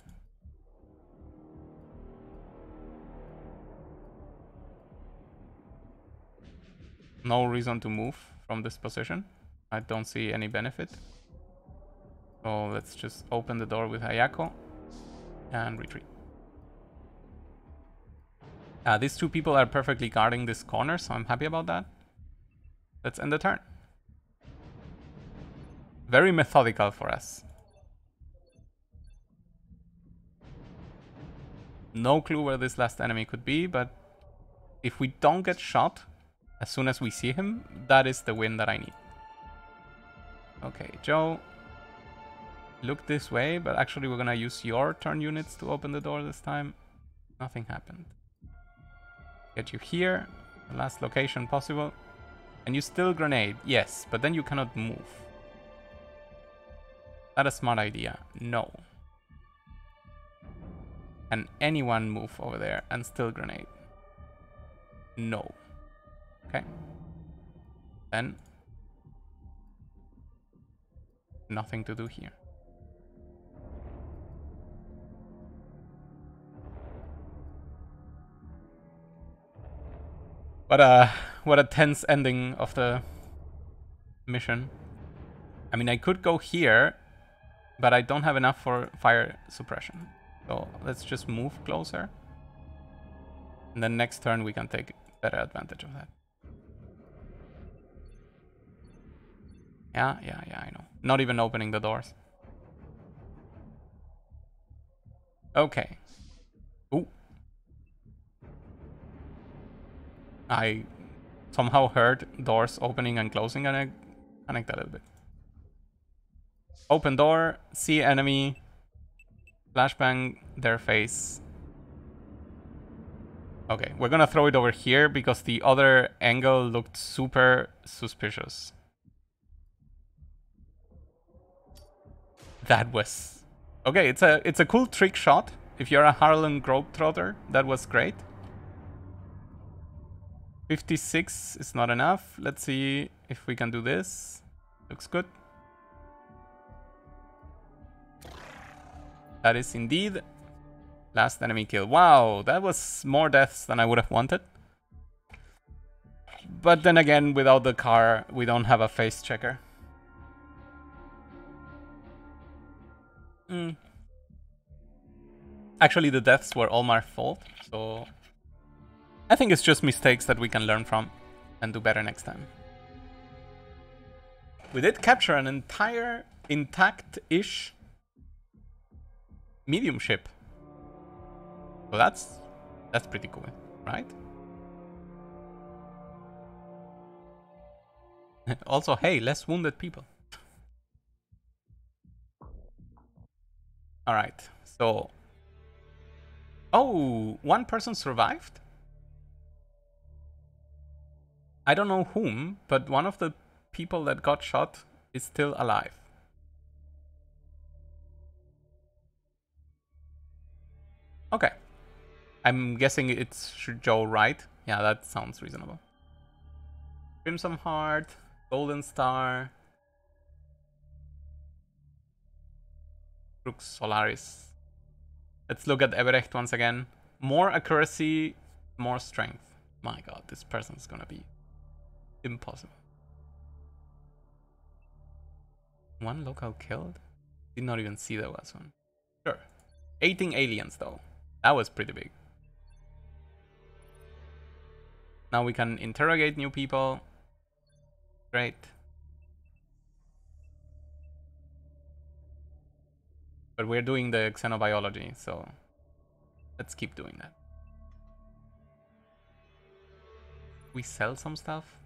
No reason to move from this position. I don't see any benefit. So let's just open the door with Ayako and retreat. Uh, these two people are perfectly guarding this corner, so I'm happy about that. Let's end the turn. Very methodical for us. No clue where this last enemy could be, but if we don't get shot as soon as we see him, that is the win that I need. Okay, Joe, look this way, but actually we're gonna use your turn units to open the door this time. Nothing happened. Get you here, last location possible. And you still grenade, yes, but then you cannot move. That a smart idea? No. Can anyone move over there and still grenade? No. Okay. Then nothing to do here. What a what a tense ending of the mission. I mean, I could go here, but I don't have enough for fire suppression. So let's just move closer. And then next turn we can take better advantage of that. Yeah, yeah, yeah, I know. Not even opening the doors. Okay. I somehow heard doors opening and closing and I panicked a little bit. Open door, see enemy, flashbang their face. Okay, we're gonna throw it over here because the other angle looked super suspicious. That was... Okay, it's a it's a cool trick shot. If you're a Harlem Globetrotter, that was great. 56 is not enough. Let's see if we can do this. Looks good. That is indeed last enemy kill. Wow, that was more deaths than I would have wanted. But then again, without the car, we don't have a face checker. Mm. Actually, the deaths were all my fault, so I think it's just mistakes that we can learn from and do better next time. We did capture an entire intact-ish medium ship. So that's that's pretty cool, right? [laughs] also, hey, less wounded people. All right, so... Oh, one person survived? I don't know whom, but one of the people that got shot is still alive. Okay. I'm guessing it's Joe Wright. Yeah, that sounds reasonable. Crimson Heart, Golden Star, Crux Solaris. Let's look at Everecht once again. More accuracy, more strength. My god, this person's gonna be Impossible. One local killed? Did not even see there was one. Sure. 18 aliens though. That was pretty big. Now we can interrogate new people. Great. But we're doing the xenobiology, so let's keep doing that. We sell some stuff?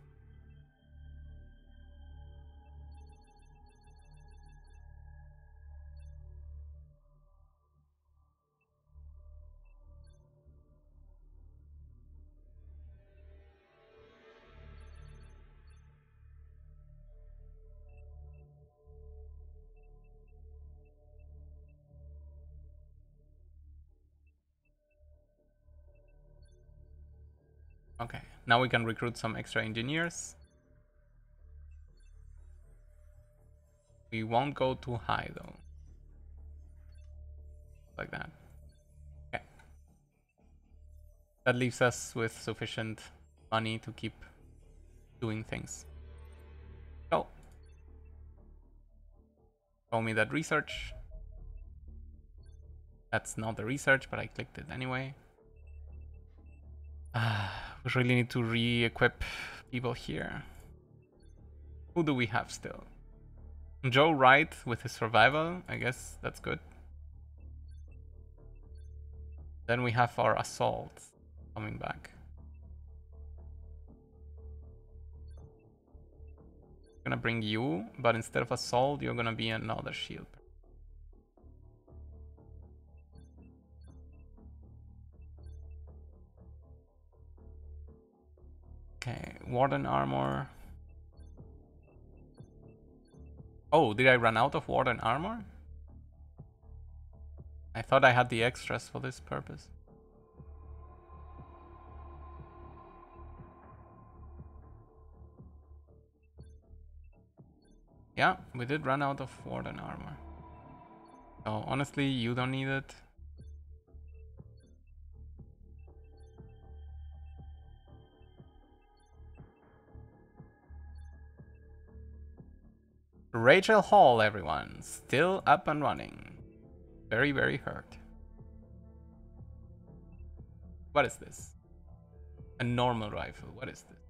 Okay, now we can recruit some extra engineers. We won't go too high though. Like that. Okay. That leaves us with sufficient money to keep doing things. So, show me that research. That's not the research, but I clicked it anyway. We really need to re-equip people here. Who do we have still? Joe Wright with his survival, I guess that's good. Then we have our assault coming back. I'm gonna bring you, but instead of assault, you're gonna be another shield. Okay, Warden armor. Oh, did I run out of Warden armor? I thought I had the extras for this purpose. Yeah, we did run out of Warden armor. So honestly, you don't need it. Rachel Hall, everyone. Still up and running. Very, very hurt. What is this? A normal rifle. What is this?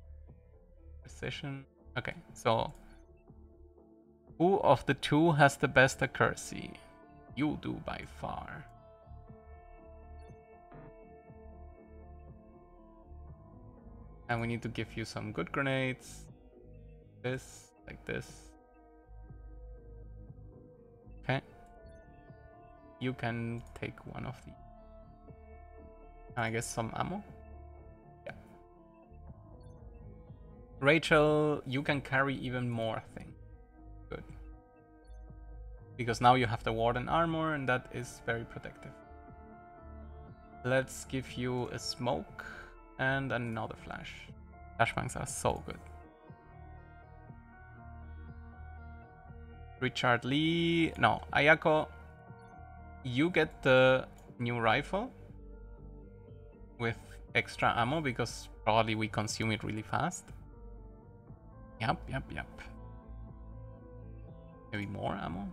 Precision. Okay, so who of the two has the best accuracy? You do by far. And we need to give you some good grenades. This, like this. You can take one of these. I guess some ammo? Yeah. Rachel, you can carry even more things. Good. Because now you have the Warden armor and that is very protective. Let's give you a smoke and another flash. Flashbangs are so good. Richard Lee. No, Ayako, you get the new rifle with extra ammo because probably we consume it really fast. Yep, yep, yep. Maybe more ammo?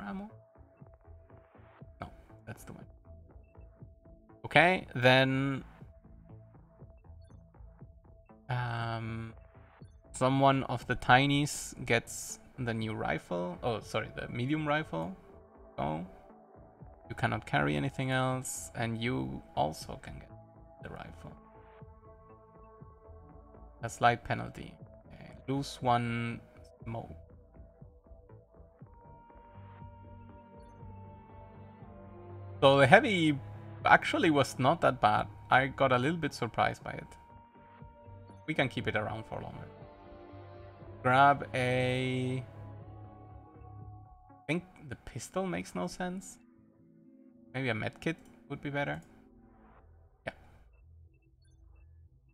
Ammo? No, that's the one. Okay, then um, someone of the tinies gets the new rifle. Oh, sorry, the medium rifle. Oh, you cannot carry anything else, and you also can get the rifle. A slight penalty. Okay. Lose one smoke. So the heavy actually was not that bad. I got a little bit surprised by it. We can keep it around for longer. Grab a... I think the pistol makes no sense. Maybe a medkit would be better. Yeah.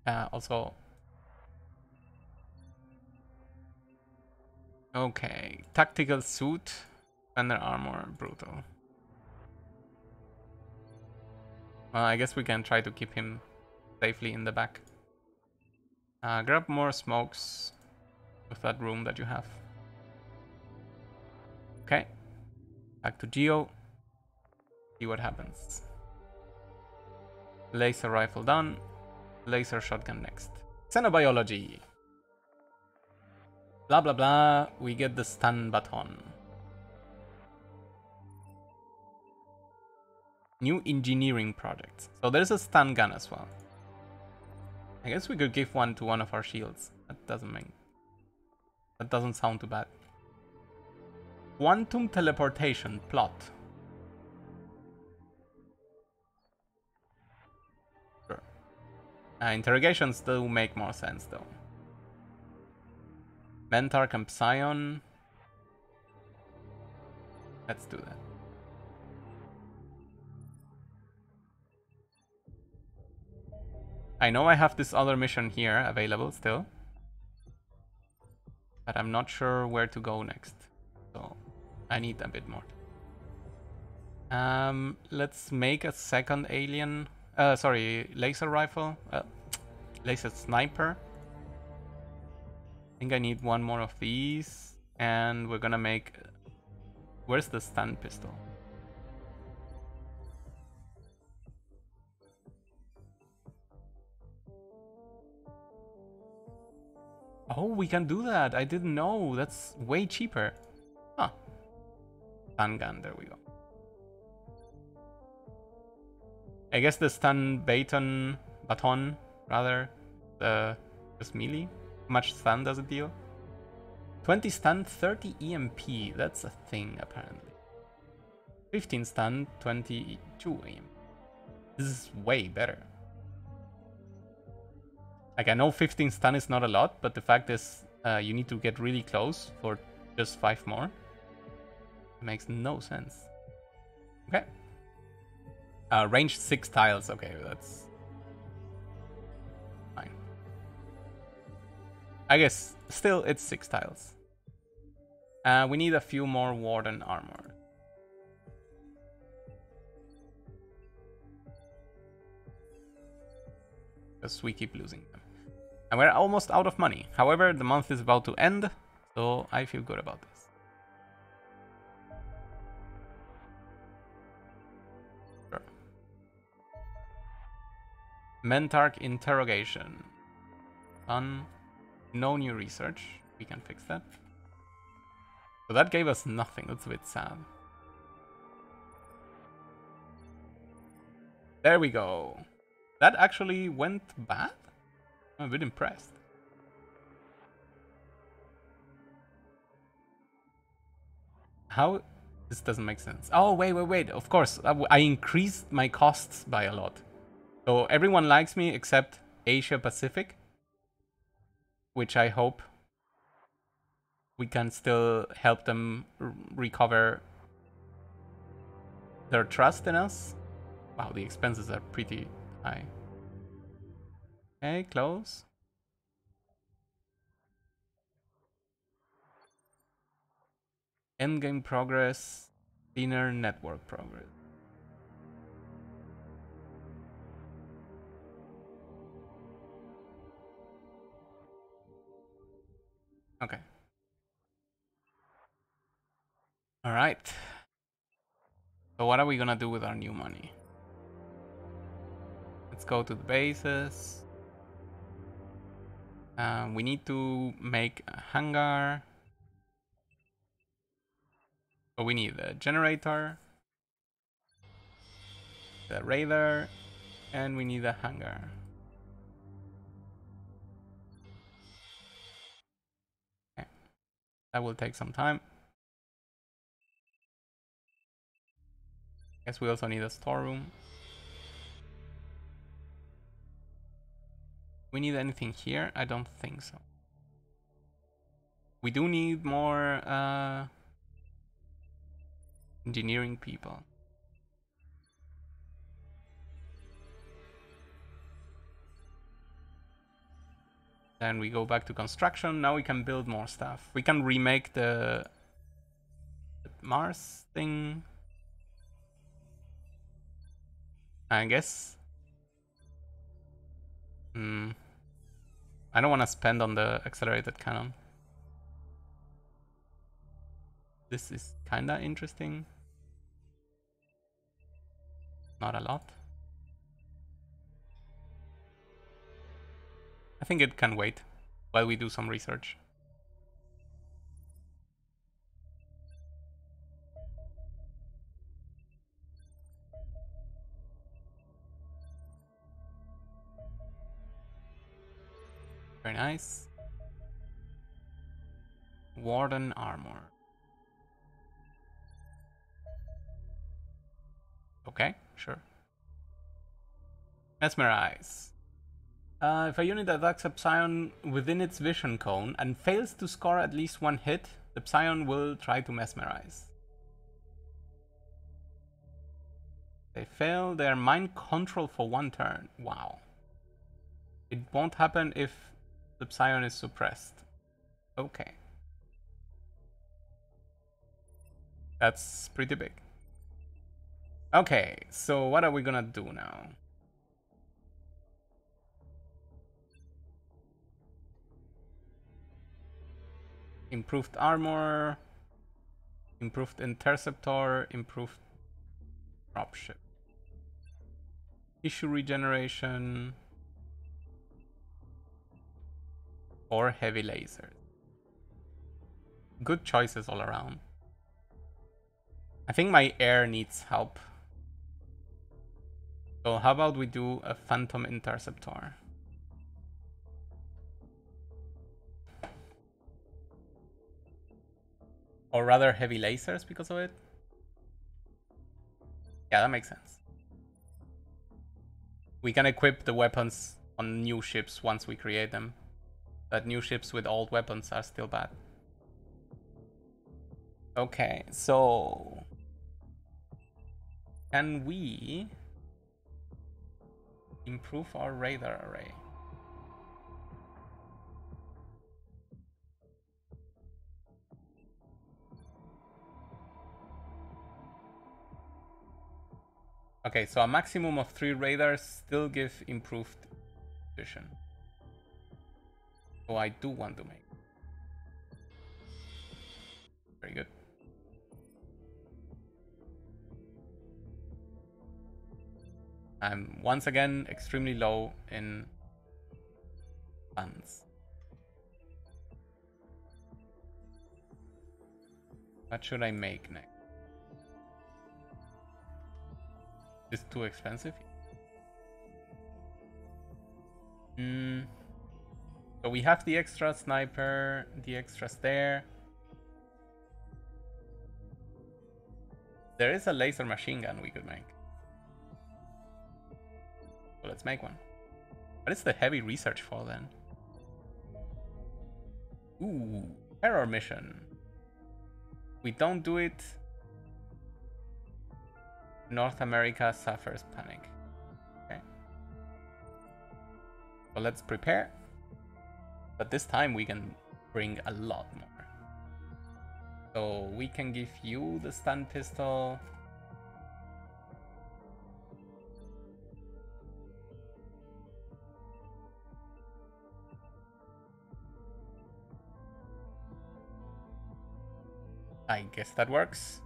Uh, also... Okay, tactical suit, under armor, brutal. Well, I guess we can try to keep him safely in the back. Uh, grab more smokes with that room that you have. Okay. Back to Geo. See what happens. Laser rifle done. Laser shotgun next. Xenobiology. Blah blah blah. We get the stun baton. New engineering projects. So there's a stun gun as well. I guess we could give one to one of our shields. That doesn't make... That doesn't sound too bad. Quantum teleportation plot. Sure. Uh, interrogations do make more sense though. Mentarch and Psion. Let's do that. I know I have this other mission here available still. But I'm not sure where to go next. So I need a bit more. Um, let's make a second alien. Uh, sorry, laser rifle. Uh, laser sniper. I think I need one more of these. And we're gonna make... Where's the stun pistol? Oh, we can do that. I didn't know. That's way cheaper. Huh. Stun gun, there we go. I guess the stun baton, baton, rather, the just melee. How much stun does it deal? 20 stun, 30 EMP. That's a thing, apparently. 15 stun, 22 EMP. This is way better. Like, I know 15 stun is not a lot, but the fact is uh, you need to get really close for just 5 more. It makes no sense. Okay. Uh, range 6 tiles. Okay, that's fine. I guess still it's 6 tiles. Uh, we need a few more Warden armor. Because we keep losing. And we're almost out of money. However, the month is about to end, so I feel good about this. Sure. Mentark interrogation. Done. No new research. We can fix that. So that gave us nothing. That's a bit sad. There we go. That actually went bad? I'm a bit impressed. How? This doesn't make sense. Oh, wait, wait, wait. Of course, I increased my costs by a lot. So everyone likes me except Asia Pacific. Which I hope we can still help them recover their trust in us. Wow, the expenses are pretty high. Okay, close. Endgame progress, inner network progress. Okay. All right. So what are we gonna do with our new money? Let's go to the bases. Um, we need to make a hangar. So we need a generator, the radar, and we need a hangar. Okay. That will take some time. I guess we also need a storeroom. We need anything here? I don't think so. We do need more uh, engineering people. Then we go back to construction. Now we can build more stuff. We can remake the, the Mars thing. I guess Hmm. I don't want to spend on the accelerated cannon. This is kinda interesting. Not a lot. I think it can wait while we do some research. Very nice. Warden armor. Okay, sure. Mesmerize. Uh, if a unit attacks a Psion within its vision cone and fails to score at least one hit, the Psion will try to mesmerize. They fail their mind control for one turn. Wow. It won't happen if the Psion is suppressed. Okay. That's pretty big. Okay, so what are we gonna do now? Improved armor, improved interceptor, improved dropship. Issue regeneration, or heavy lasers. Good choices all around. I think my air needs help. So how about we do a Phantom Interceptor? Or rather heavy lasers because of it? Yeah, that makes sense. We can equip the weapons on new ships once we create them. But new ships with old weapons are still bad. Okay, so... Can we improve our radar array? Okay, so a maximum of three radars still give improved vision. I do want to make. Very good. I'm once again extremely low in funds. What should I make next? Is too expensive? Hmm. So we have the extra sniper, the extras there. There is a laser machine gun we could make. So let's make one. What is the heavy research for then? Ooh, terror mission. We don't do it. North America suffers panic. Okay. So let's prepare. But this time we can bring a lot more. So we can give you the stun pistol. I guess that works.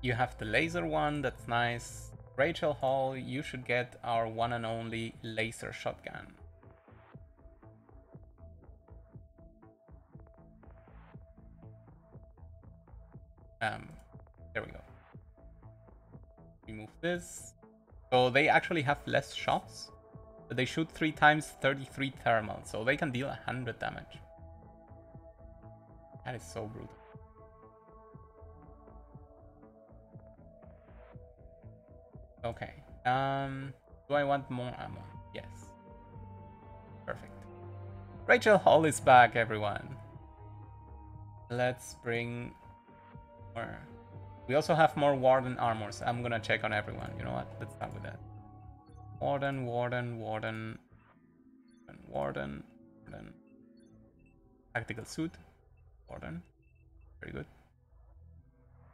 You have the laser one, that's nice. Rachel Hall, you should get our one and only laser shotgun. Um, there we go. Remove this. So they actually have less shots, but they shoot 3 times 33 thermal, so they can deal 100 damage. That is so brutal. Okay. Um, do I want more ammo? Yes. Perfect. Rachel Hall is back, everyone. Let's bring We also have more Warden armors. I'm gonna check on everyone. You know what? Let's start with that. Warden, Warden, Warden, Warden, Warden. Tactical suit. Warden. Very good.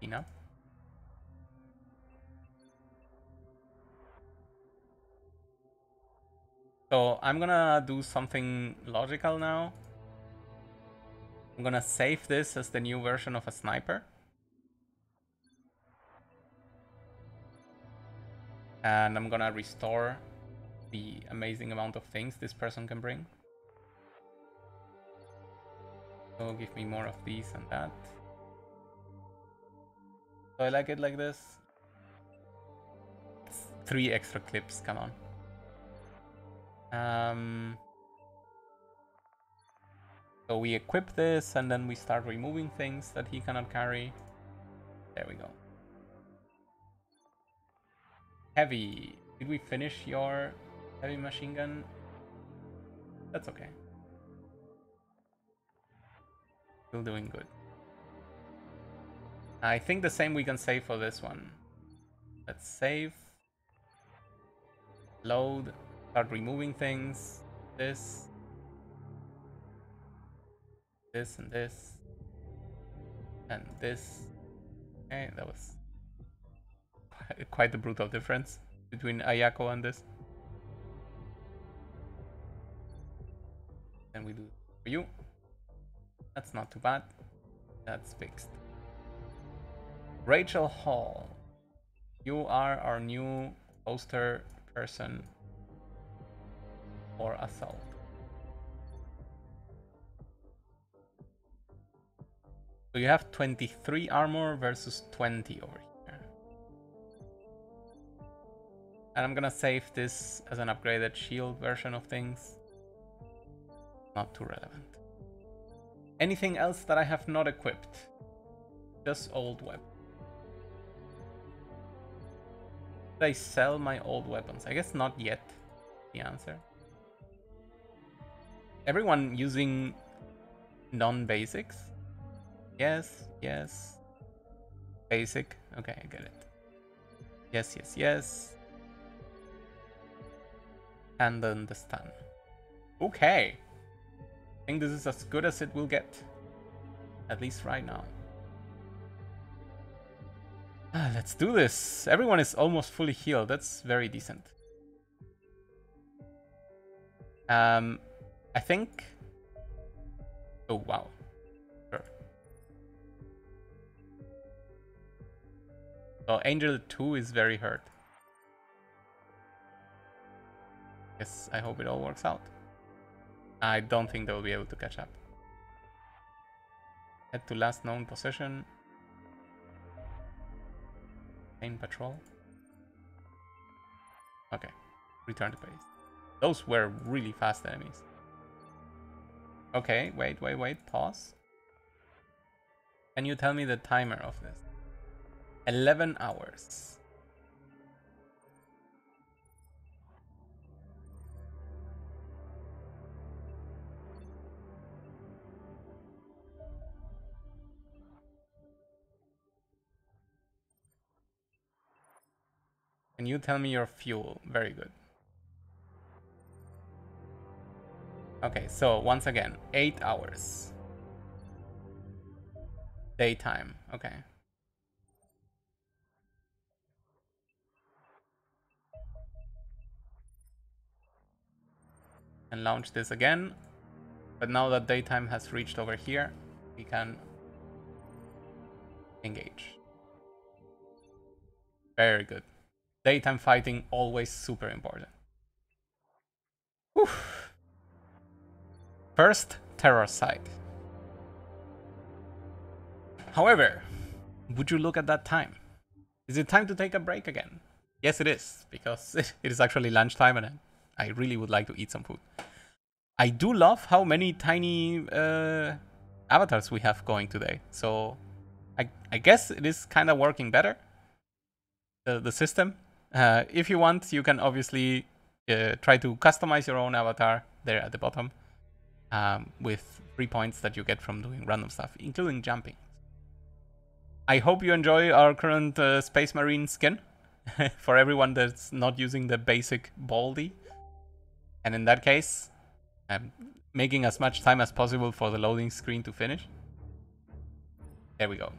Enough. So I'm gonna do something logical now. I'm gonna save this as the new version of a sniper. And I'm gonna restore the amazing amount of things this person can bring. So give me more of these and that. So I like it like this. It's three extra clips, come on. Um, so we equip this and then we start removing things that he cannot carry. There we go. Heavy. Did we finish your heavy machine gun? That's okay. Still doing good. I think the same we can say for this one. Let's save. Load. Start removing things. This. This and this. And this. Okay, that was [laughs] quite a brutal difference between Ayako and this. And we do for you. That's not too bad. That's fixed. Rachel Hall. You are our new poster person for assault. So you have 23 armor versus 20 over here. And I'm gonna save this as an upgraded shield version of things. Not too relevant. Anything else that I have not equipped? Just old weapons. Did I sell my old weapons? I guess not yet, the answer. Everyone using non-basics? Yes, yes. Basic. Okay, I get it. Yes, yes, yes. And then the stun. Okay. I think this is as good as it will get. At least right now. Ah, let's do this. Everyone is almost fully healed. That's very decent. Um, I think... Oh, wow. Oh, Angel 2 is very hurt. Yes, I hope it all works out. I don't think they'll be able to catch up. Head to last known possession. Main patrol. Okay, return to base. Those were really fast enemies. Okay, wait, wait, wait, pause. Can you tell me the timer of this? 11 hours. Can you tell me your fuel? Very good. Okay, so once again, 8 hours. Daytime, okay. and launch this again. But now that daytime has reached over here, we can engage. Very good. Daytime fighting, always super important. Whew. First, terror site. However, would you look at that time? Is it time to take a break again? Yes, it is, because [laughs] it is actually lunchtime and I really would like to eat some food. I do love how many tiny uh, avatars we have going today. So I, I guess it is kind of working better, the, the system. Uh, if you want, you can obviously uh, try to customize your own avatar there at the bottom um, with three points that you get from doing random stuff, including jumping. I hope you enjoy our current uh, Space Marine skin [laughs] for everyone that's not using the basic Baldy. And in that case, I'm making as much time as possible for the loading screen to finish. There we go.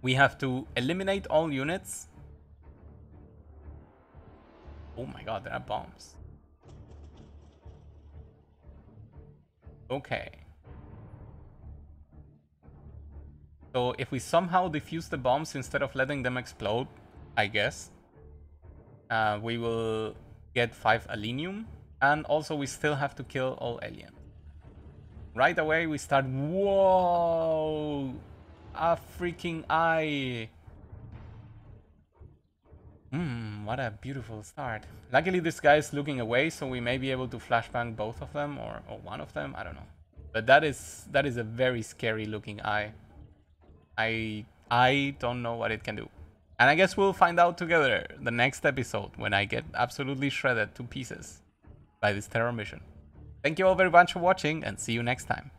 We have to eliminate all units. Oh my god, there are bombs. Okay. So if we somehow defuse the bombs instead of letting them explode, I guess, uh, we will get 5 alenium. And also we still have to kill all aliens. Right away we start... Whoa! A freaking eye! Hmm, what a beautiful start. Luckily this guy is looking away, so we may be able to flashbang both of them, or, or one of them, I don't know. But that is that is a very scary looking eye. I I don't know what it can do. And I guess we'll find out together the next episode when I get absolutely shredded to pieces by this terror mission. Thank you all very much for watching and see you next time.